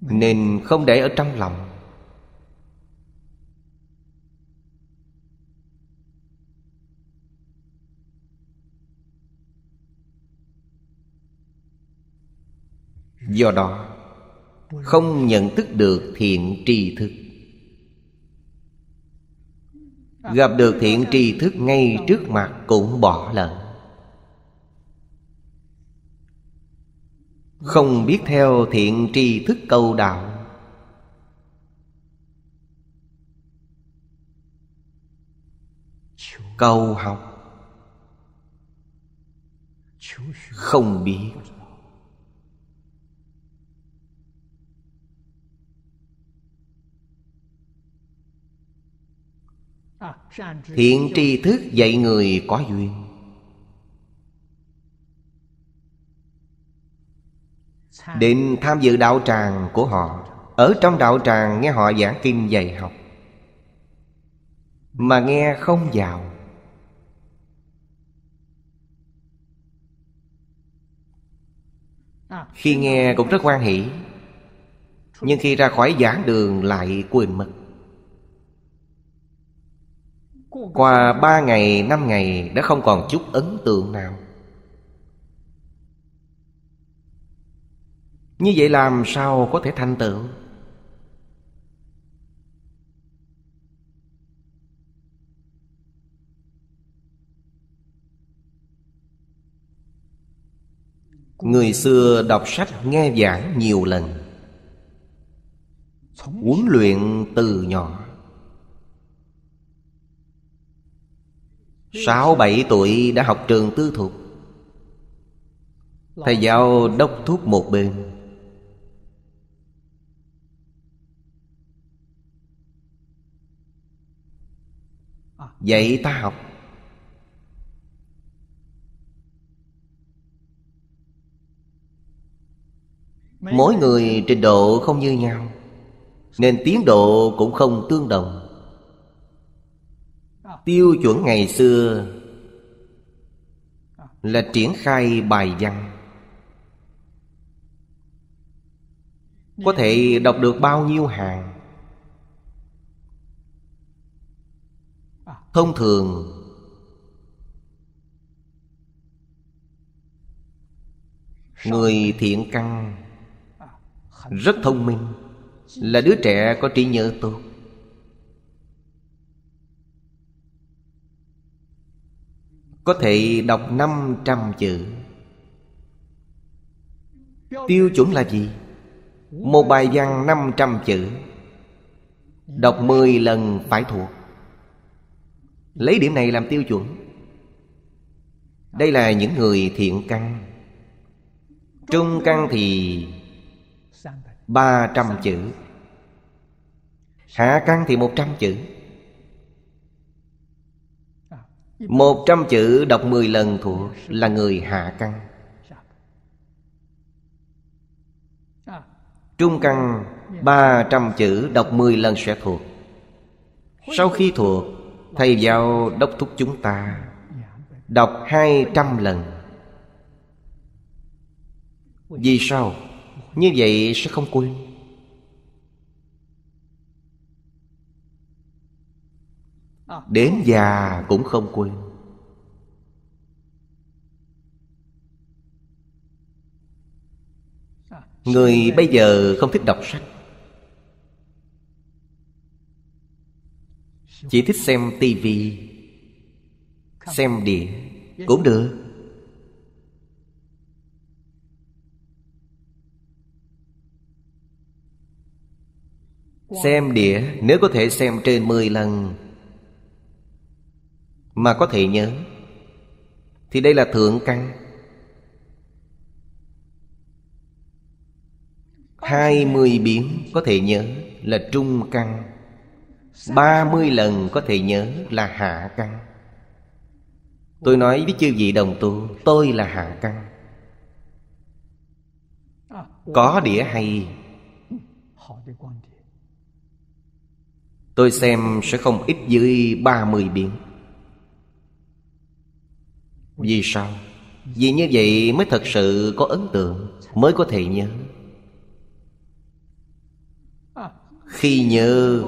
[SPEAKER 1] Nên không để ở trong lòng. Do đó, Không nhận thức được thiện tri thức. Gặp được thiện tri thức ngay trước mặt cũng bỏ lỡ. Không biết theo thiện tri thức câu đạo. Câu học. Không biết. Thiện tri thức dạy người có duyên. Định tham dự đạo tràng của họ, Ở trong đạo tràng nghe họ giảng kinh dạy học. Mà nghe không vào. Khi nghe cũng rất quan hỷ, Nhưng khi ra khỏi giảng đường lại quên mất qua ba ngày, năm ngày đã không còn chút ấn tượng nào. Như vậy làm sao có thể thành tựu? Người xưa đọc sách nghe giảng nhiều lần Huấn luyện từ nhỏ. Sáu bảy tuổi đã học trường tư thục. Thầy giáo đốc thuốc một bên. Dạy ta học. Mỗi người trình độ không như nhau, Nên tiến độ cũng không tương đồng. Tiêu chuẩn ngày xưa Là triển khai bài văn. Có thể đọc được bao nhiêu hàng? Thông thường, Người thiện căn Rất thông minh. Là đứa trẻ có trí nhớ tốt. Có thể đọc 500 chữ. Tiêu chuẩn là gì? Một bài văn 500 chữ. Đọc 10 lần phải thuộc. Lấy điểm này làm tiêu chuẩn. Đây là những người thiện căn. Trung căn thì 300 chữ. Hạ căn thì 100 chữ một trăm chữ đọc mười lần thuộc là người hạ căn. Trung căn, ba trăm chữ đọc mười lần sẽ thuộc. Sau khi thuộc, Thầy giáo đốc thúc chúng ta Đọc hai trăm lần. Vì sao? Như vậy sẽ không quên. Đến già cũng không quên. Người bây giờ không thích đọc sách. Chỉ thích xem tivi Xem đĩa Cũng được. Xem đĩa, Nếu có thể xem trên 10 lần mà có thể nhớ. Thì đây là thượng căn. Hai mươi biến có thể nhớ là trung căn. Ba mươi lần có thể nhớ là hạ căn. Tôi nói với chư vị đồng tu, Tôi là hạ căn. Có đĩa hay? Tôi xem sẽ không ít dưới 30 biến. Vì sao? Vì như vậy mới thật sự có ấn tượng, Mới có thể nhớ. Khi nhớ,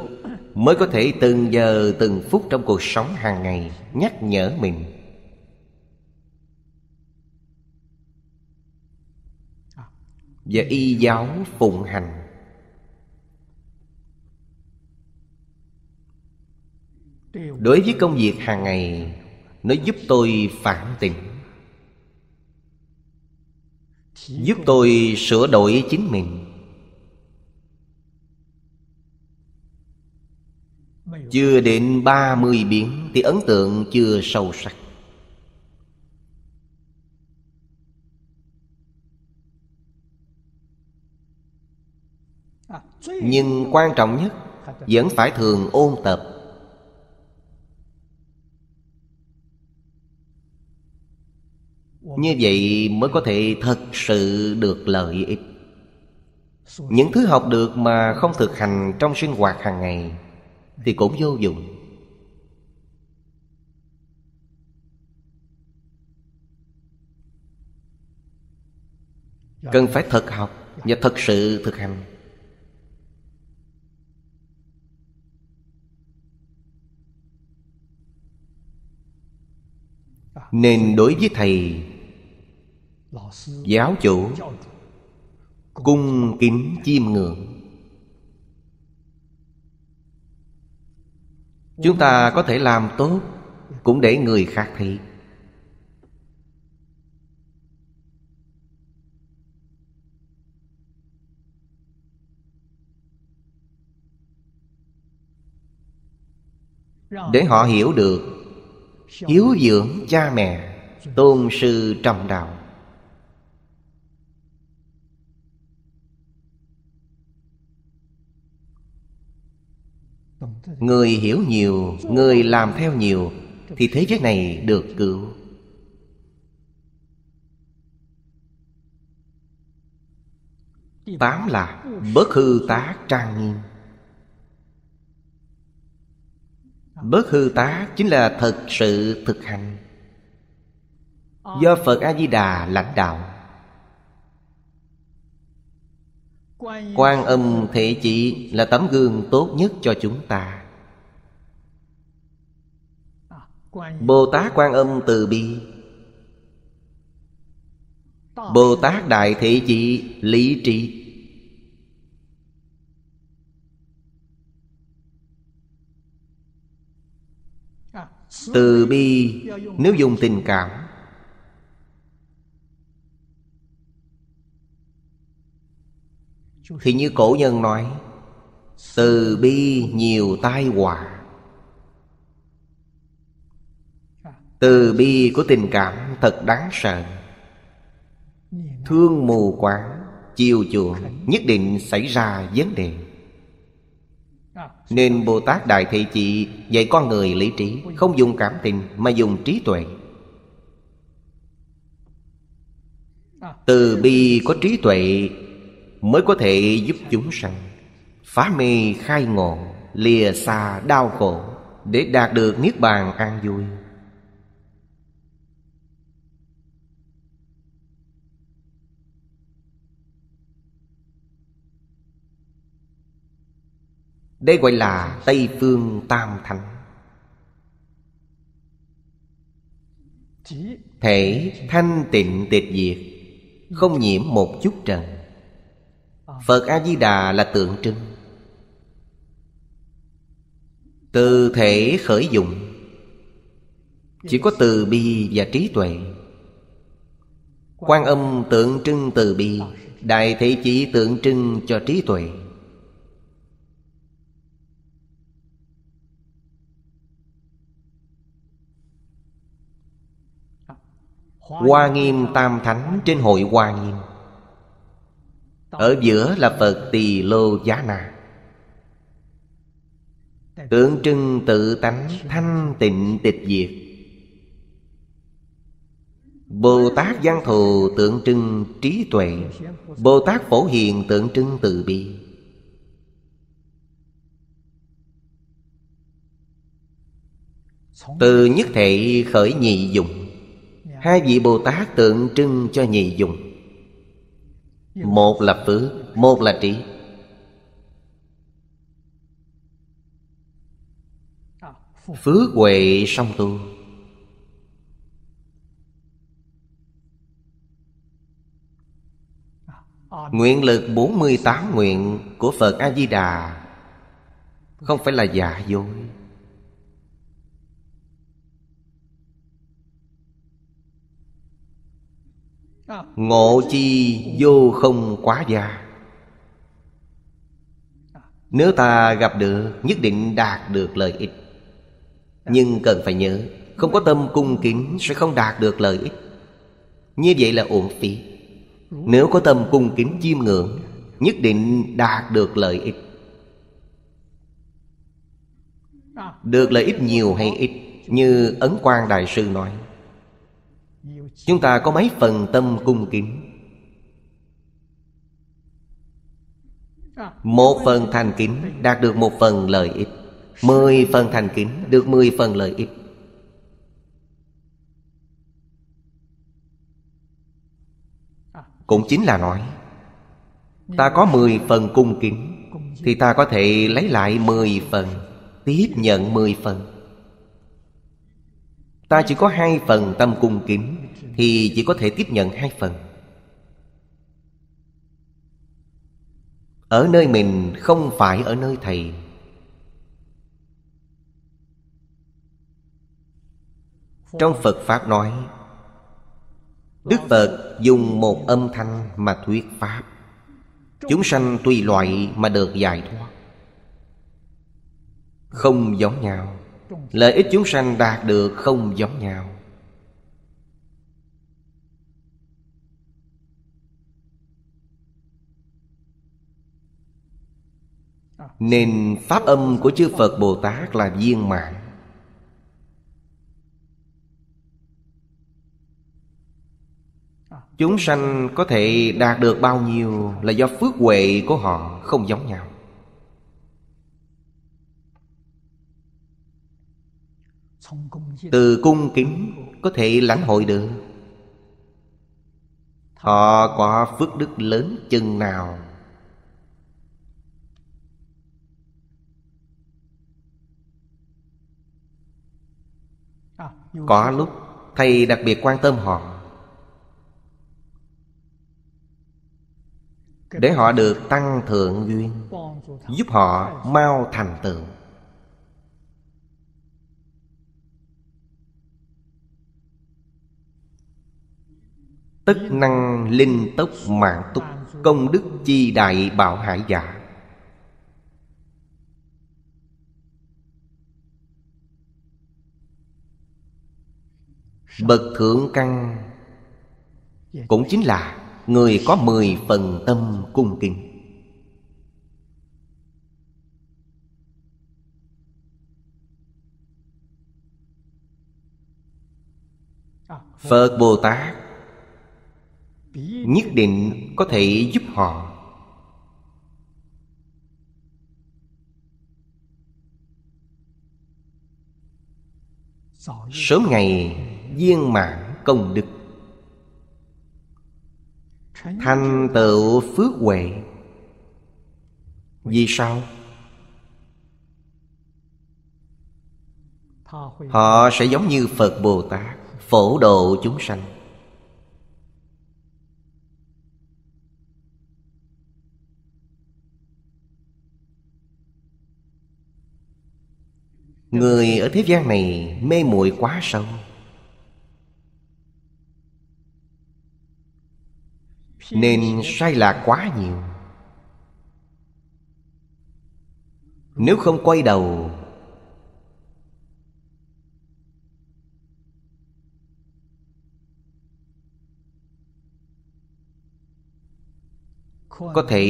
[SPEAKER 1] Mới có thể từng giờ, từng phút trong cuộc sống hàng ngày Nhắc nhở mình. Và y giáo phụng hành. Đối với công việc hàng ngày nó giúp tôi phản tỉnh giúp tôi sửa đổi chính mình chưa đến ba mươi biến thì ấn tượng chưa sâu sắc. Nhưng quan trọng nhất vẫn phải thường ôn tập. Như vậy mới có thể thật sự được lợi ích. Những thứ học được mà không thực hành trong sinh hoạt hàng ngày Thì cũng vô dụng. Cần phải thật học và thật sự thực hành. Nên đối với Thầy Giáo chủ Cung kính chiêm ngưỡng. Chúng ta có thể làm tốt Cũng để người khác thấy. Để họ hiểu được, Hiếu dưỡng cha mẹ, Tôn sư trọng đạo. Người hiểu nhiều, Người làm theo nhiều, Thì thế giới này được cứu. Tám là Bớt hư tá trang nghiêm. Bớt hư tá chính là thật sự thực hành. Do Phật A-di-đà lãnh đạo. Quan âm thể chỉ là tấm gương tốt nhất cho chúng ta. Bồ Tát Quan Âm từ bi. Bồ Tát Đại Thị Chị lý Trị Từ bi, nếu dùng tình cảm, Thì như cổ nhân nói, Từ bi nhiều tai họa. Từ bi của tình cảm thật đáng sợ Thương mù quáng Chiều chuộng, Nhất định xảy ra vấn đề. Nên Bồ Tát Đại Thị Chị Dạy con người lý trí, Không dùng cảm tình Mà dùng trí tuệ. Từ bi có trí tuệ Mới có thể giúp chúng sanh Phá mê khai ngộ, Lìa xa đau khổ Để đạt được Niết Bàn an vui. Đây gọi là Tây Phương Tam Thánh. Thể thanh tịnh tịch diệt, Không nhiễm một chút trần. Phật A-di-đà là tượng trưng. Từ thể khởi dụng, Chỉ có từ bi và trí tuệ. Quan âm tượng trưng từ bi, Đại thể chỉ tượng trưng cho trí tuệ. Hoa Nghiêm Tam Thánh trên hội Hoa Nghiêm. Ở giữa là Phật Tỳ Lô Giá Na. Tượng trưng tự tánh thanh tịnh tịch diệt. Bồ Tát Giang Thù tượng trưng trí tuệ. Bồ Tát Phổ Hiền tượng trưng từ bi. Từ nhất thể khởi nhị dụng Hai vị Bồ Tát tượng trưng cho nhị dùng, Một là phước, một là trí. Phước huệ song tu. Nguyện lực 48 nguyện của Phật A-di-đà Không phải là giả dối. Ngộ chi vô không quá gia. Nếu ta gặp được, Nhất định đạt được lợi ích. Nhưng cần phải nhớ, Không có tâm cung kính Sẽ không đạt được lợi ích. Như vậy là uổng phí. Nếu có tâm cung kính chiêm ngưỡng, Nhất định đạt được lợi ích. Được lợi ích nhiều hay ít, Như Ấn Quang Đại Sư nói Chúng ta có mấy phần tâm cung kính? Một phần thành kính đạt được một phần lợi ích. Mười phần thành kính được mười phần lợi ích. Cũng chính là nói, Ta có mười phần cung kính, Thì ta có thể lấy lại mười phần, Tiếp nhận mười phần. Ta chỉ có hai phần tâm cung kính thì chỉ có thể tiếp nhận hai phần. Ở nơi mình không phải ở nơi Thầy. Trong Phật Pháp nói, Đức Phật dùng một âm thanh mà thuyết Pháp. Chúng sanh tùy loại mà được giải thoát. Không giống nhau. Lợi ích chúng sanh đạt được không giống nhau. Nên pháp âm của chư Phật Bồ Tát là viên mãn. Chúng sanh có thể đạt được bao nhiêu Là do phước huệ của họ không giống nhau. Từ cung kính có thể lãnh hội được. Họ có phước đức lớn chừng nào Có lúc Thầy đặc biệt quan tâm họ. Để họ được tăng thượng duyên Giúp họ mau thành tựu. Tất năng linh tốc mạng túc Công đức chi đại bảo hải giả Bậc thượng căn Cũng chính là Người có mười phần tâm cung kính. Phật Bồ Tát Nhất định có thể giúp họ. Sớm ngày viên mãn công đức. Thành tựu phước huệ. Vì sao? Họ sẽ giống như Phật Bồ Tát, Phổ độ chúng sanh. Người ở thế gian này mê muội quá sâu. nên sai lạc quá nhiều. Nếu không quay đầu, có thể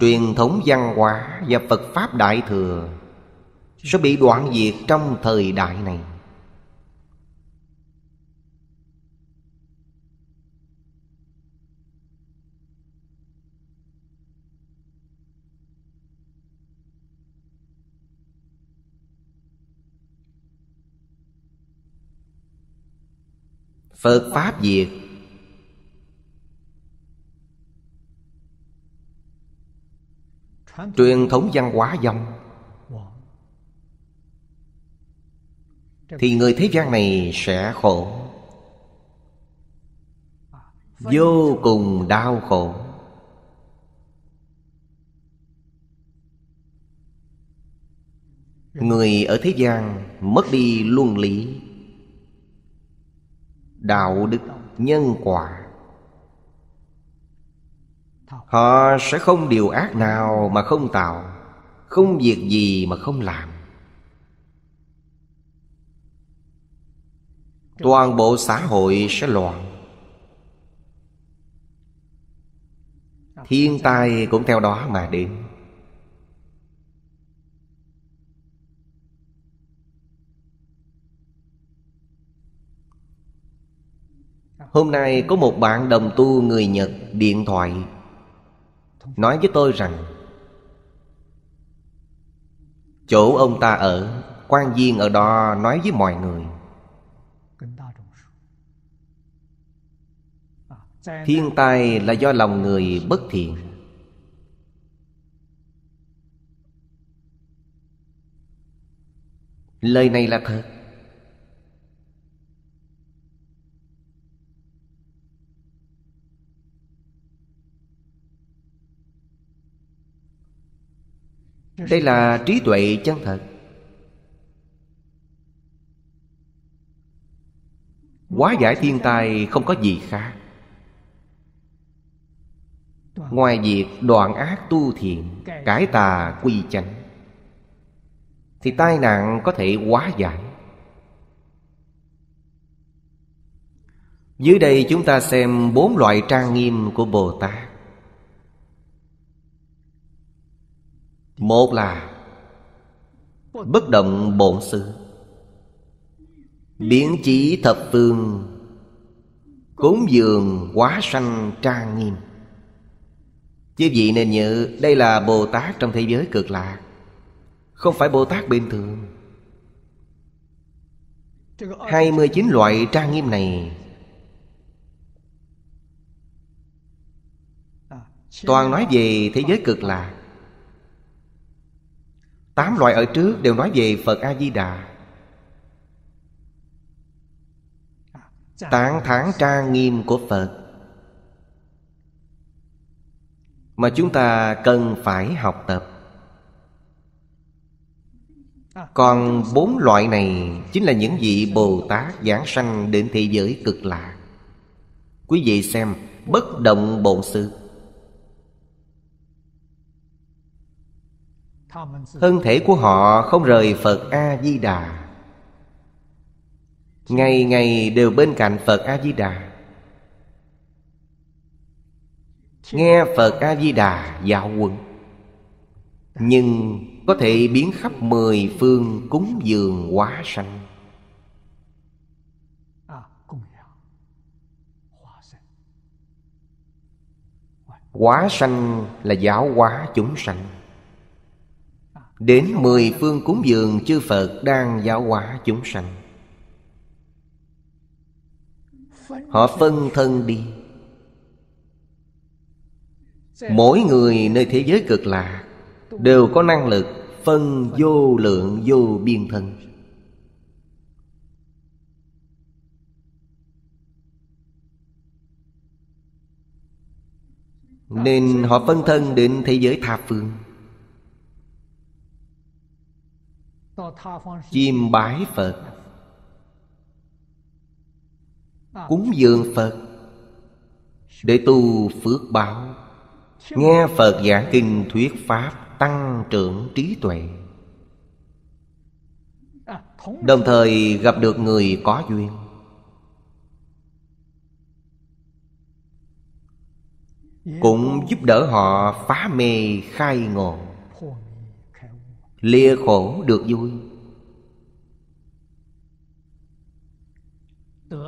[SPEAKER 1] truyền thống văn hóa và phật pháp đại thừa sẽ bị đoạn diệt trong thời đại này. Phật Pháp diệt Truyền thống văn hóa dòng. Thì người thế gian này sẽ khổ. Vô cùng đau khổ. Người ở thế gian mất đi luân lý đạo đức nhân quả. Họ sẽ không điều ác nào mà không tạo, không việc gì mà không làm. Toàn bộ xã hội sẽ loạn. Thiên tai cũng theo đó mà đến. Hôm nay có một bạn đồng tu người Nhật điện thoại, Nói với tôi rằng, Chỗ ông ta ở, quan viên ở đó nói với mọi người. Thiên tai là do lòng người bất thiện. Lời này là thật. Đây là trí tuệ chân thật. Quá giải thiên tai không có gì khác. Ngoài việc đoạn ác tu thiện, Cải tà quy chánh, Thì tai nạn có thể quá giải. Dưới đây chúng ta xem bốn loại trang nghiêm của Bồ Tát. Một là Bất động bổn xứ. Biến chỉ thập phương, Cúng dường quá sanh trang nghiêm. Chứ vị nên nhớ, Đây là Bồ Tát trong thế giới cực lạc, Không phải Bồ Tát bình thường. 29 loại trang nghiêm này Toàn nói về thế giới cực lạc. Tám loại ở trước đều nói về Phật A-di-đà. Tán thán trang nghiêm của Phật. Mà chúng ta cần phải học tập. Còn bốn loại này Chính là những vị Bồ Tát giảng sanh đến thế giới cực lạ Quý vị xem, Bất động bổn sự Thân thể của họ không rời Phật A-di-đà. Ngày ngày đều bên cạnh Phật A-di-đà. Nghe Phật A-di-đà dạo quần Nhưng có thể biến khắp mười phương cúng dường hóa sanh. Hóa sanh là giáo hóa chúng sanh. Đến mười phương cúng dường chư Phật đang giáo hóa chúng sanh. Họ phân thân đi. Mỗi người nơi thế giới cực lạ Đều có năng lực phân vô lượng vô biên thân. Nên họ phân thân đến thế giới tha phương. chiêm bái phật. Cúng dường phật. Để tu phước báo. Nghe phật giảng kinh thuyết pháp tăng trưởng trí tuệ. Đồng thời gặp được người có duyên. Dạ. Cũng giúp đỡ họ phá mê khai ngộ lìa khổ được vui.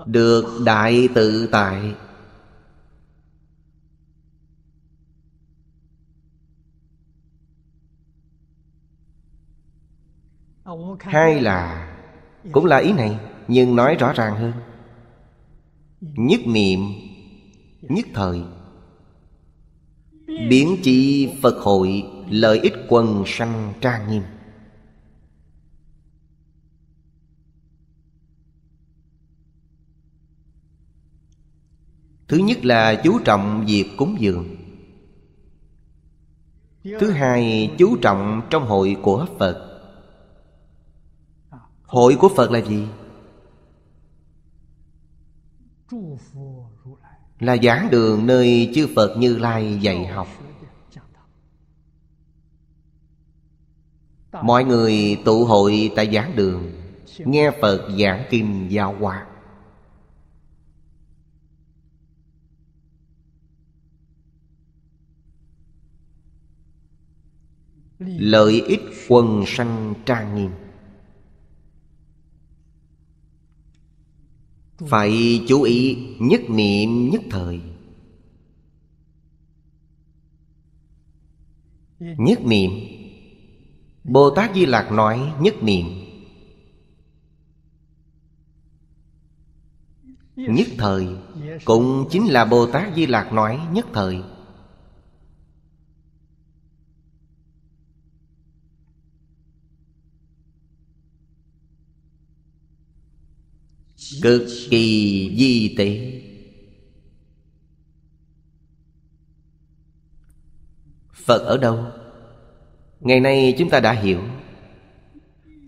[SPEAKER 1] Được đại tự tại. Hay là, cũng là ý này, nhưng nói rõ ràng hơn. Nhất niệm, nhất thời. Biến chi phật hội lợi ích quần sanh trang nghiêm. Thứ nhất là chú trọng việc cúng dường. Thứ hai, chú trọng trong hội của phật. Hội của phật là gì? Là giảng đường nơi chư phật như lai dạy học. Mọi người tụ hội tại giảng đường, Nghe Phật giảng kinh giáo hóa Lợi ích quần sanh trang nghiêm. Phải chú ý nhất niệm nhất thời. Nhất niệm Bồ Tát Di Lạc nói nhất niệm. Nhất thời, Cũng chính là Bồ Tát Di Lạc nói nhất thời. Cực kỳ di tế. Phật ở đâu? Ngày nay chúng ta đã hiểu.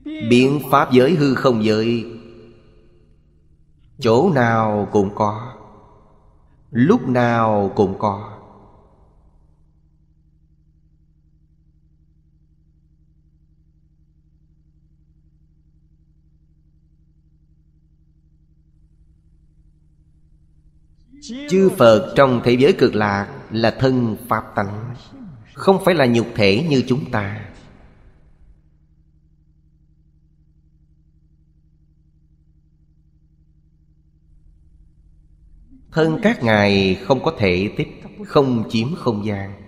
[SPEAKER 1] Biện pháp giới hư không giới, Chỗ nào cũng có, Lúc nào cũng có. Chư Phật trong thế giới cực lạc Là thân Pháp tánh. Không phải là nhục thể như chúng ta. Thân các ngài không có thể tích Không chiếm không gian.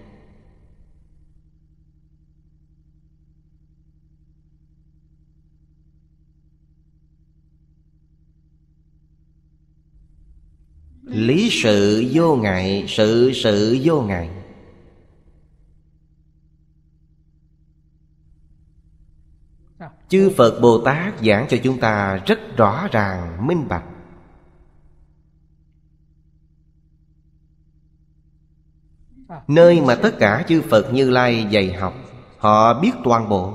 [SPEAKER 1] Lý sự vô ngại, Sự sự vô ngại. Chư Phật Bồ Tát giảng cho chúng ta rất rõ ràng, minh bạch. Nơi mà tất cả chư Phật Như Lai dạy học Họ biết toàn bộ.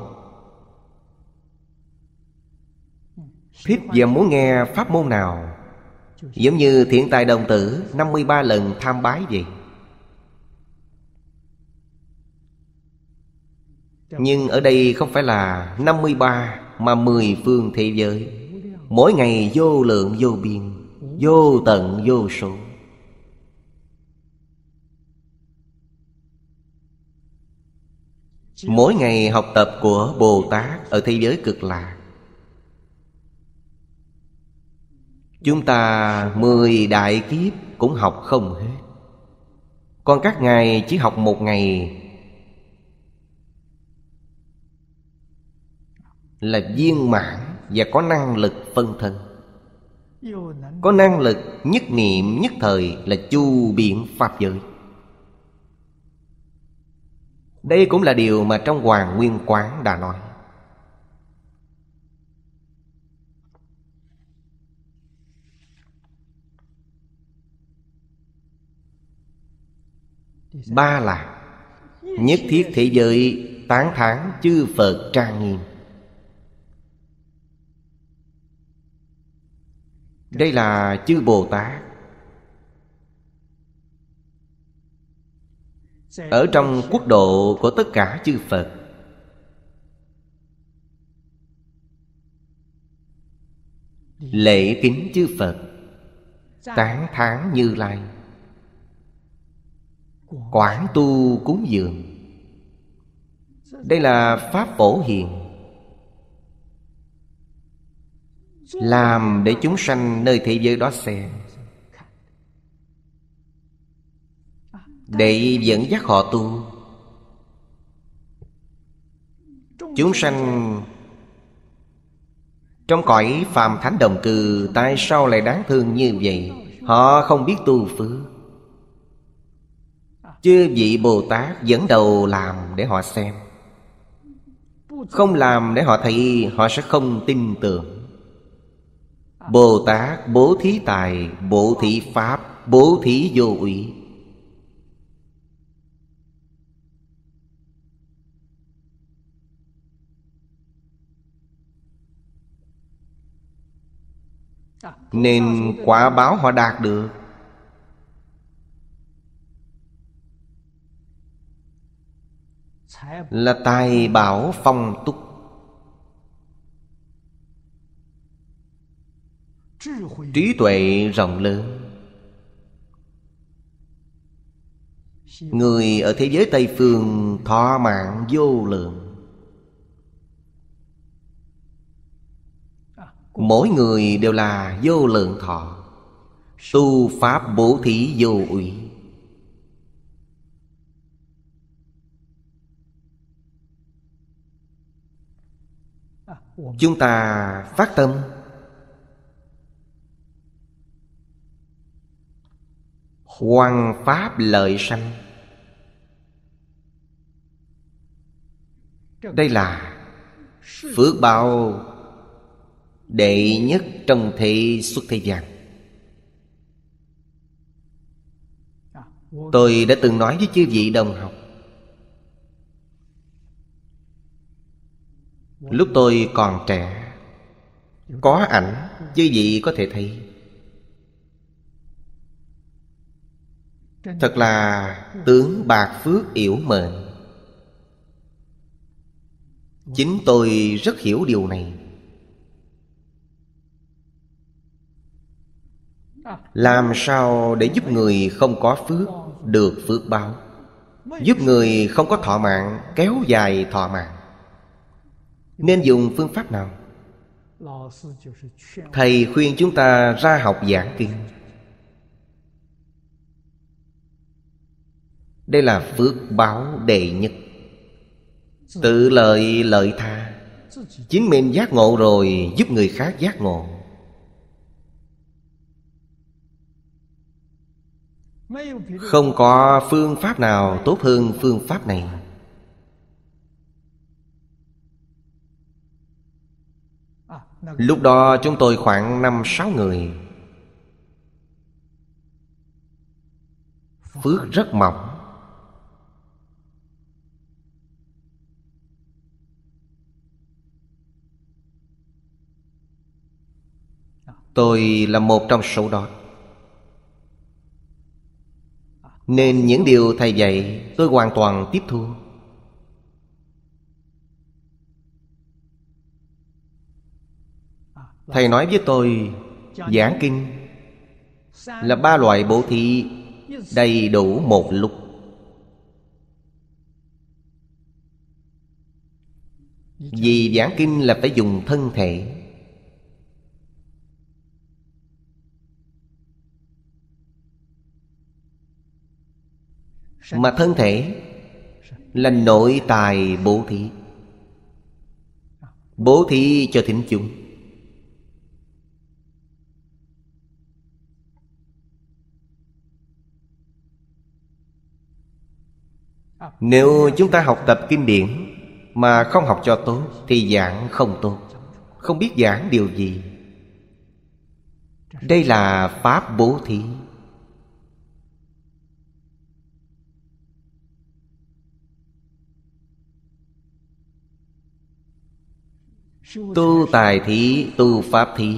[SPEAKER 1] Thích và muốn nghe pháp môn nào? Giống như thiện tài đồng tử 53 lần tham bái vậy. Nhưng ở đây không phải là 53 Mà 10 phương thế giới. Mỗi ngày vô lượng vô biên, Vô tận vô số. Mỗi ngày học tập của Bồ Tát Ở thế giới cực lạc. Chúng ta mười đại kiếp cũng học không hết. Còn các ngài chỉ học một ngày Là viên mãn và có năng lực phân thân. Có năng lực nhất niệm nhất thời là chu biện Pháp giới. Đây cũng là điều mà trong Hoàng Nguyên Quán đã nói. Ba là Nhất thiết thế giới tán thán chư Phật trang nghiêm. Đây là chư Bồ Tát. Ở trong quốc độ của tất cả chư Phật, Lễ kính chư Phật, Tán thán như lai Quảng tu cúng dường. Đây là Pháp phổ hiền. Làm để chúng sanh nơi thế giới đó xem. Để dẫn dắt họ tu. Chúng sanh Trong cõi phàm thánh đồng cư, Tại sao lại đáng thương như vậy? Họ không biết tu phước. Chư vị Bồ Tát dẫn đầu làm để họ xem. Không làm để họ thấy, Họ sẽ không tin tưởng. Bồ Tát bố thí tài, Bố thí Pháp, Bố thí vô ủy Nên quả báo họ đạt được. Là tài bảo phong túc. Trí tuệ rộng lớn. Người ở thế giới Tây Phương thọ mạng vô lượng. Mỗi người đều là vô lượng thọ. Tu Pháp bố thí vô ủy Chúng ta phát tâm. Hoàng Pháp lợi sanh. Đây là Phước báo Đệ nhất trong thị xuất thế gian. Tôi đã từng nói với chư vị đồng học, Lúc tôi còn trẻ, Có ảnh, Chư vị có thể thấy. Thật là tướng bạc phước yểu mệnh. Chính tôi rất hiểu điều này. Làm sao để giúp người không có phước Được phước báo? Giúp người không có thọ mạng, Kéo dài thọ mạng. Nên dùng phương pháp nào? Thầy khuyên chúng ta ra học giảng kinh. Đây là phước báo đệ nhất. Tự lợi lợi tha. Chính mình giác ngộ rồi Giúp người khác giác ngộ. Không có phương pháp nào tốt hơn phương pháp này. Lúc đó chúng tôi khoảng năm sáu người. Phước rất mỏng. Tôi là một trong số đó. Nên những điều Thầy dạy tôi hoàn toàn tiếp thu. Thầy nói với tôi, Giảng kinh Là ba loại bổ thị Đầy đủ một lúc. Vì giảng kinh là phải dùng thân thể. Mà thân thể Là nội tài bố thí. Bố thí cho thính chúng. Nếu chúng ta học tập kinh điển Mà không học cho tốt Thì giảng không tốt. Không biết giảng điều gì. Đây là Pháp bố thí. tu tài thí, tu pháp thí.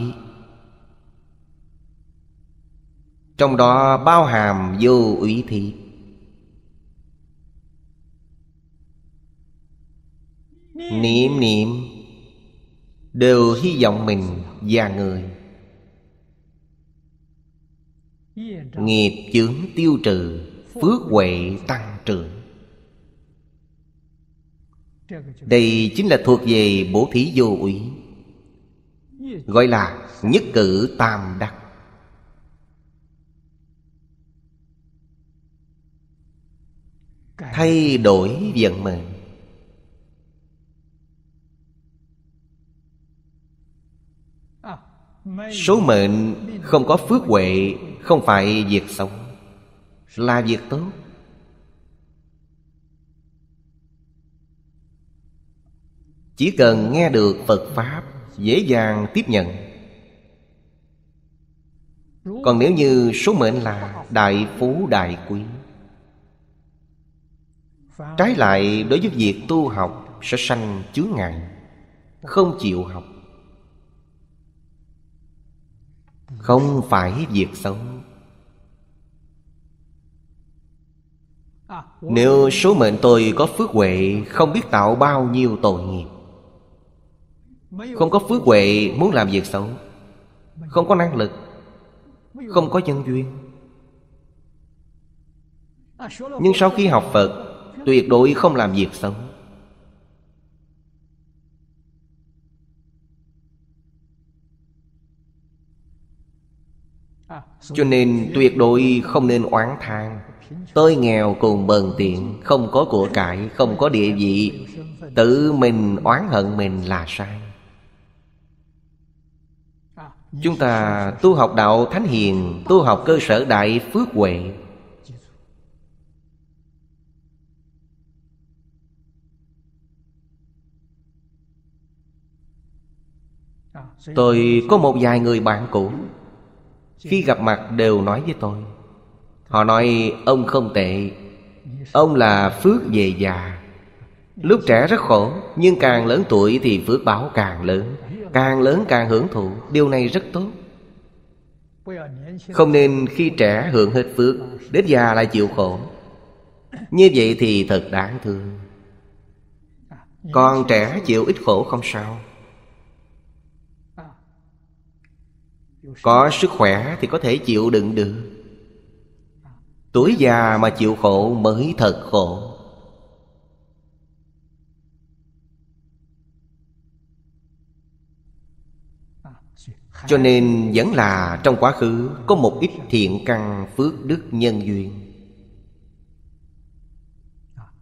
[SPEAKER 1] Trong đó bao hàm vô úy thí. Niệm niệm, đều hy vọng mình và người. Nghiệp chướng tiêu trừ, phước huệ tăng trưởng đây chính là thuộc về bố thí vô úy gọi là nhất cử tam đắc. Thay đổi vận mệnh số mệnh không có phước huệ, không phải việc xấu, là việc tốt. chỉ cần nghe được phật pháp, dễ dàng tiếp nhận. Còn nếu như số mệnh là đại phú đại quý, trái lại đối với việc tu học sẽ sanh chướng ngại, không chịu học. Không phải việc xấu. Nếu số mệnh tôi có phước huệ, không biết tạo bao nhiêu tội nghiệp không có phước huệ muốn làm việc xấu. Không có năng lực. Không có nhân duyên. Nhưng sau khi học Phật, Tuyệt đối không làm việc xấu. Cho nên tuyệt đối không nên oán than Tôi nghèo cùng bần tiện, Không có của cải, Không có địa vị. Tự mình oán hận mình là sai. Chúng ta tu học đạo Thánh Hiền, Tu học cơ sở Đại Phước Huệ. Tôi có một vài người bạn cũ. Khi gặp mặt đều nói với tôi. Họ nói, ông không tệ. Ông là phước về già. Lúc trẻ rất khổ, Nhưng càng lớn tuổi thì phước báo càng lớn càng lớn càng hưởng thụ, điều này rất tốt. Không nên khi trẻ hưởng hết phước, đến già lại chịu khổ. Như vậy thì thật đáng thương. Con trẻ chịu ít khổ không sao. Có sức khỏe thì có thể chịu đựng được. Tuổi già mà chịu khổ mới thật khổ. Cho nên vẫn là trong quá khứ Có một ít thiện căn phước đức nhân duyên.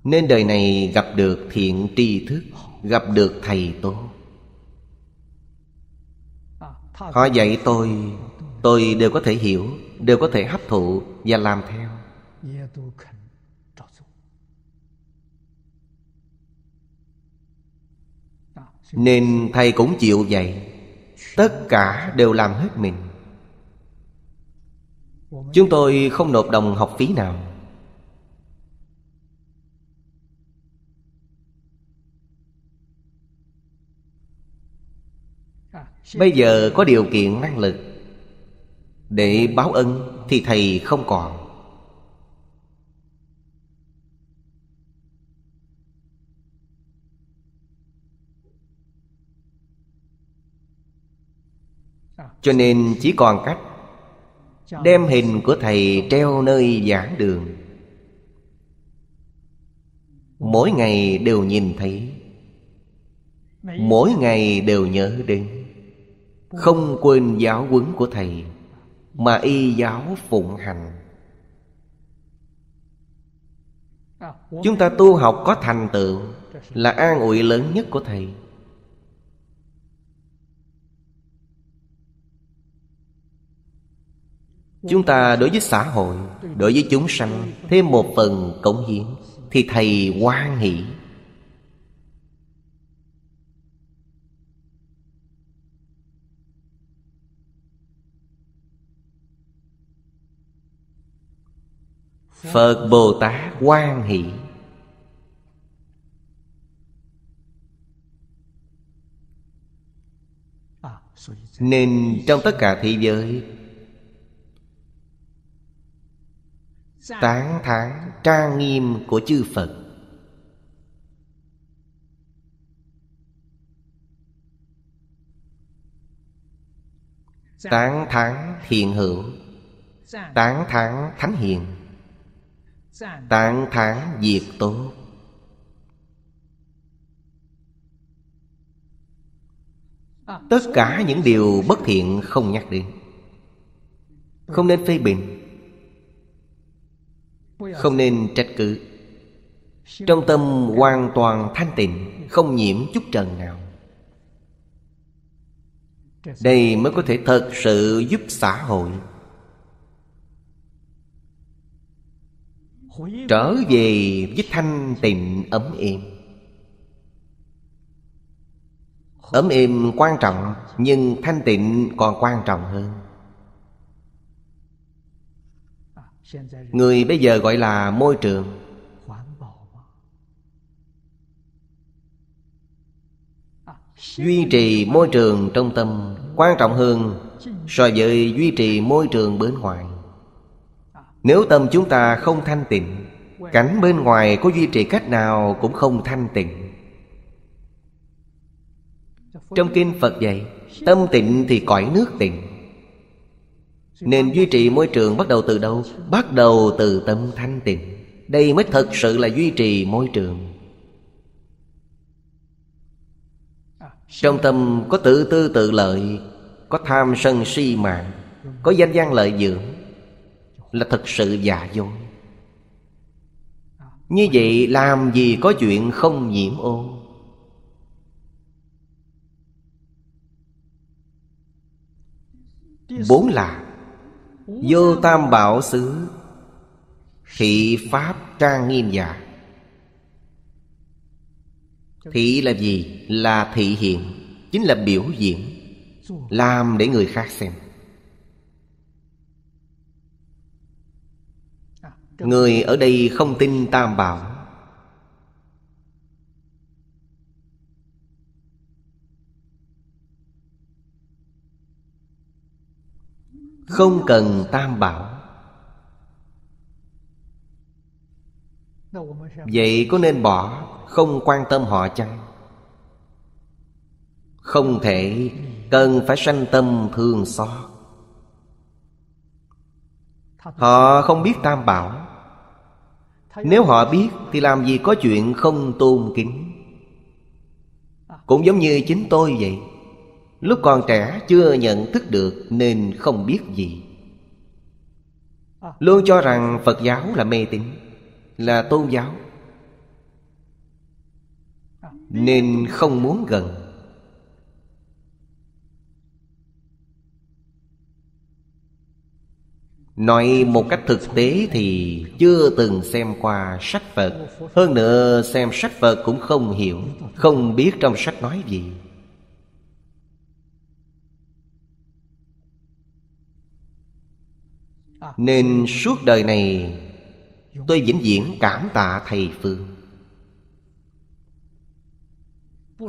[SPEAKER 1] Nên đời này gặp được thiện tri thức, Gặp được thầy tốt. Họ dạy tôi Tôi đều có thể hiểu, Đều có thể hấp thụ và làm theo. Nên thầy cũng chịu vậy tất cả đều làm hết mình. Chúng tôi không nộp đồng học phí nào. Bây giờ có điều kiện năng lực để báo ân thì thầy không còn. cho nên chỉ còn cách đem hình của thầy treo nơi giảng đường. Mỗi ngày đều nhìn thấy, mỗi ngày đều nhớ đến. Không quên giáo huấn của thầy, mà y giáo phụng hành. Chúng ta tu học có thành tựu, là an ủi lớn nhất của thầy. Chúng ta đối với xã hội, Đối với chúng sanh, Thêm một phần cống hiến, Thì Thầy quan hỷ. Phật Bồ Tát quan hỷ. Nên trong tất cả thế giới tán thán trang nghiêm của chư phật. Tán thán thiền hữu. Tán thán thánh hiền. Tán thán diệt tốt tất cả những điều bất thiện không nhắc đến. Không nên phê bình không nên trách cứ. Trong tâm hoàn toàn thanh tịnh, không nhiễm chút trần nào. Đây mới có thể thật sự giúp xã hội. Trở về với thanh tịnh ấm êm. Ấm êm quan trọng, nhưng thanh tịnh còn quan trọng hơn. người bây giờ gọi là môi trường. Duy trì môi trường trong tâm quan trọng hơn so với duy trì môi trường bên ngoài. Nếu tâm chúng ta không thanh tịnh, cảnh bên ngoài có duy trì cách nào cũng không thanh tịnh. Trong kinh phật dạy, tâm tịnh thì cõi nước tịnh. Nên duy trì môi trường bắt đầu từ đâu? Bắt đầu từ tâm thanh tịnh. Đây mới thật sự là duy trì môi trường.
[SPEAKER 2] 啊
[SPEAKER 1] ，Trong tâm có tự tư tự lợi Có tham sân si mạng Có danh gian lợi dưỡng Là thật sự giả dối. Như vậy làm gì có chuyện không nhiễm ô Bốn là Vô tam bảo xứ, Thị Pháp trang nghiêm giả Thị là gì? Là thị hiện, Chính là biểu diễn, Làm để người khác xem Người ở đây không tin tam bảo không cần tam bảo. Vậy có nên bỏ không quan tâm họ chăng? Không thể, cần phải sanh tâm thương xót. Họ không biết tam bảo. Nếu họ biết thì làm gì có chuyện không tôn kính? Cũng giống như chính tôi vậy. Lúc còn trẻ chưa nhận thức được Nên không biết gì. Luôn cho rằng Phật giáo là mê tín Là tôn giáo. Nên không muốn gần. Nói một cách thực tế thì chưa từng xem qua sách Phật. Hơn nữa xem sách Phật cũng không hiểu Không biết trong sách nói gì Nên suốt đời này, Tôi vĩnh viễn cảm tạ Thầy Phương.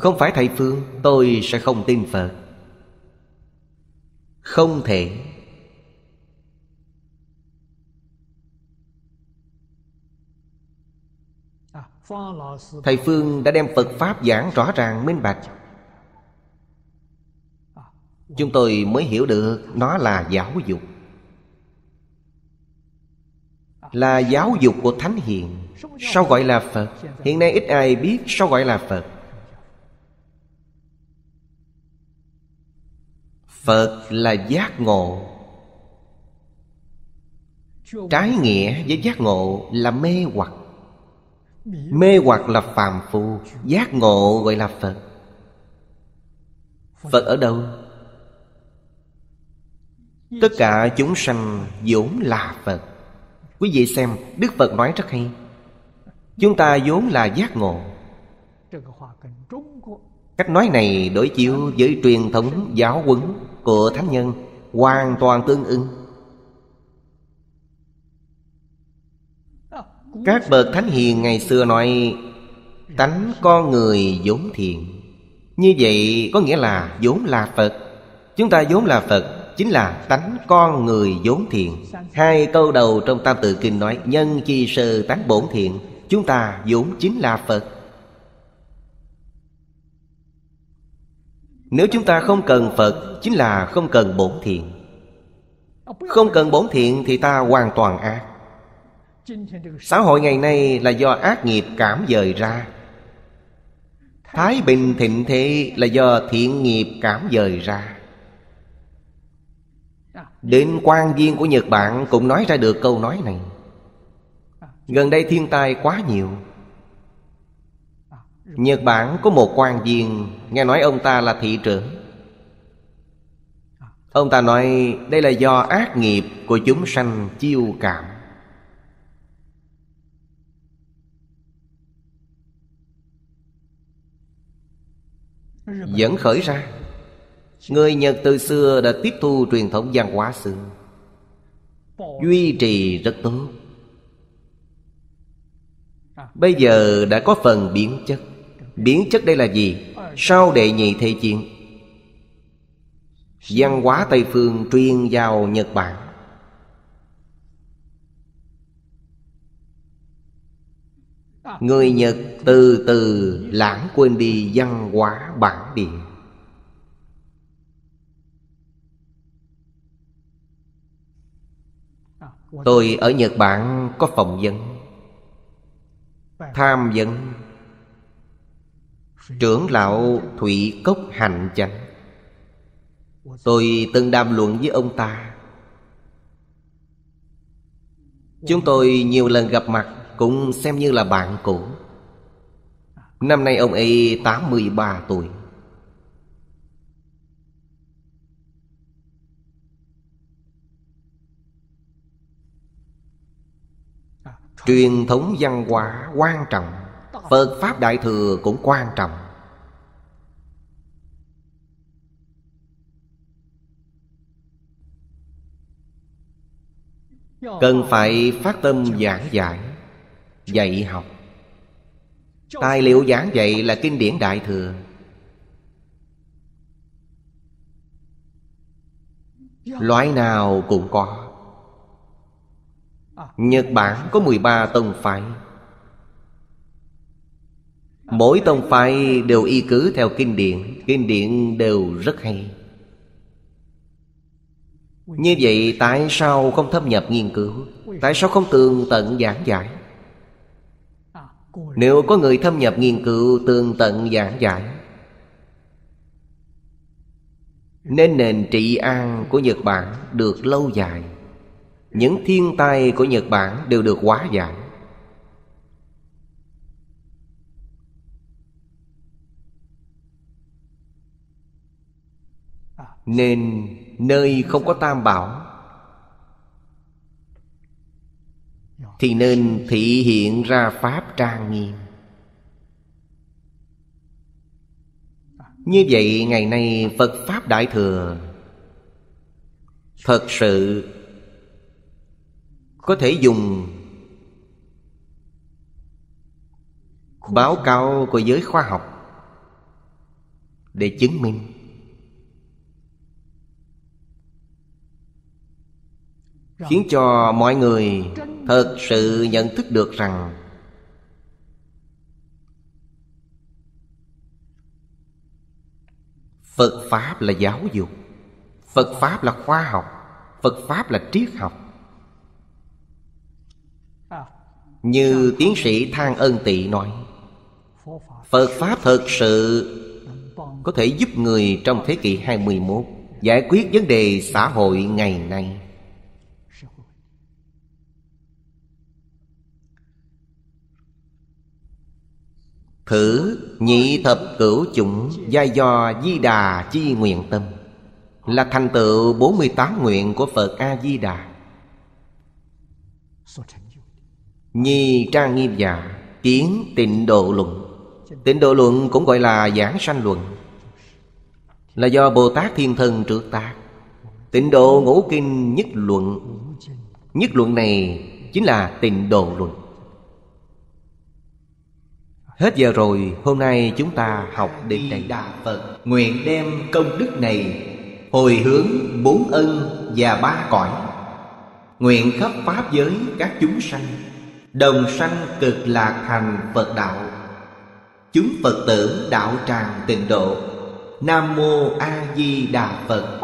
[SPEAKER 1] Không phải Thầy Phương, Tôi sẽ không tin Phật. Không thể. Thầy Phương đã đem Phật Pháp giảng rõ ràng, minh bạch. Chúng tôi mới hiểu được nó là giáo dục. Là giáo dục của Thánh Hiền. Sao gọi là Phật? Hiện nay ít ai biết sao gọi là Phật. Phật là giác ngộ. Trái nghĩa với giác ngộ là mê hoặc. Mê hoặc là phàm phu, Giác ngộ gọi là Phật. Phật ở đâu? Tất cả chúng sanh vốn là Phật. Quý vị xem, Đức Phật nói rất hay. Chúng ta vốn là giác ngộ. Cách nói này đối chiếu với truyền thống giáo huấn của Thánh Nhân Hoàn toàn tương ưng Các bậc Thánh Hiền ngày xưa nói, Tánh con người vốn thiện. Như vậy có nghĩa là vốn là Phật. Chúng ta vốn là Phật chính là tánh con người vốn thiện. Hai câu đầu trong tam tự kinh nói, nhân chi sơ tánh bổn thiện, chúng ta vốn chính là phật. Nếu chúng ta không cần phật, chính là không cần bổn thiện. Không cần bổn thiện thì ta hoàn toàn ác. Xã hội ngày nay là do ác nghiệp cảm dời ra. Thái bình thịnh thế là do thiện nghiệp cảm dời ra. Đến quan viên của Nhật Bản cũng nói ra được câu nói này. Gần đây thiên tai quá nhiều. Nhật Bản có một quan viên, Nghe nói ông ta là thị trưởng. Ông ta nói, đây là do ác nghiệp của chúng sanh chiêu cảm. Dẫn khởi ra. Người Nhật từ xưa đã tiếp thu truyền thống văn hóa xưa Duy trì rất tốt. Bây giờ đã có phần biến chất. Biến chất đây là gì? Sau đệ nhị thế chiến, Văn hóa Tây Phương truyền vào Nhật Bản. Người Nhật từ từ lãng quên đi văn hóa bản địa. Tôi ở Nhật Bản có phòng vấn Tham vấn Trưởng lão Thụy Cốc Hành Chánh. Tôi từng đàm luận với ông ta. Chúng tôi nhiều lần gặp mặt Cũng xem như là bạn cũ. Năm nay ông ấy 83 tuổi. Truyền thống văn hóa quan trọng, Phật Pháp Đại Thừa cũng quan trọng. Cần phải phát tâm giảng giải Dạy học. Tài liệu giảng dạy là kinh điển Đại Thừa. Loại nào cũng có. Nhật Bản có 13 tông phái. Mỗi tông phái đều y cứ theo kinh điển Kinh điển đều rất hay. Như vậy tại sao không thâm nhập nghiên cứu? Tại sao không tường tận giảng giải? Nếu có người thâm nhập nghiên cứu tường tận giảng giải, Nên nền trị an của Nhật Bản được lâu dài. Những thiên tai của Nhật Bản đều được hóa giải. Nên nơi không có tam bảo, Thì nên thị hiện ra Pháp trang nghiêm. Như vậy, ngày nay Phật Pháp Đại Thừa Thật sự có thể dùng Báo cáo của giới khoa học Để chứng minh. Khiến cho mọi người Thật sự nhận thức được rằng Phật Pháp là giáo dục, Phật Pháp là khoa học, Phật Pháp là triết học. Như tiến sĩ Thang Ân Tị nói, Phật Pháp thật sự Có thể giúp người trong thế kỷ 21 Giải quyết vấn đề xã hội ngày nay. Thử nhị thập cửu chủng Giai do di đà chi nguyện tâm Là thành tựu 48 nguyện của Phật A-di-đà Nhi trang nghiêm giả Kiến tịnh độ luận. Tịnh độ luận cũng gọi là giảng sanh luận. Là do Bồ Tát Thiên Thân trước tác Tịnh độ ngũ kinh nhất luận. Nhất luận này chính là tịnh độ luận. Hết giờ rồi, hôm nay chúng ta học đến đây Đà Phật Nguyện đem công đức này Hồi hướng bốn ân và ba cõi. Nguyện khắp Pháp giới các chúng sanh. Đồng sanh cực lạc thành Phật đạo. Chúng Phật tử đạo tràng tịnh độ. Nam Mô A Di Đà Phật.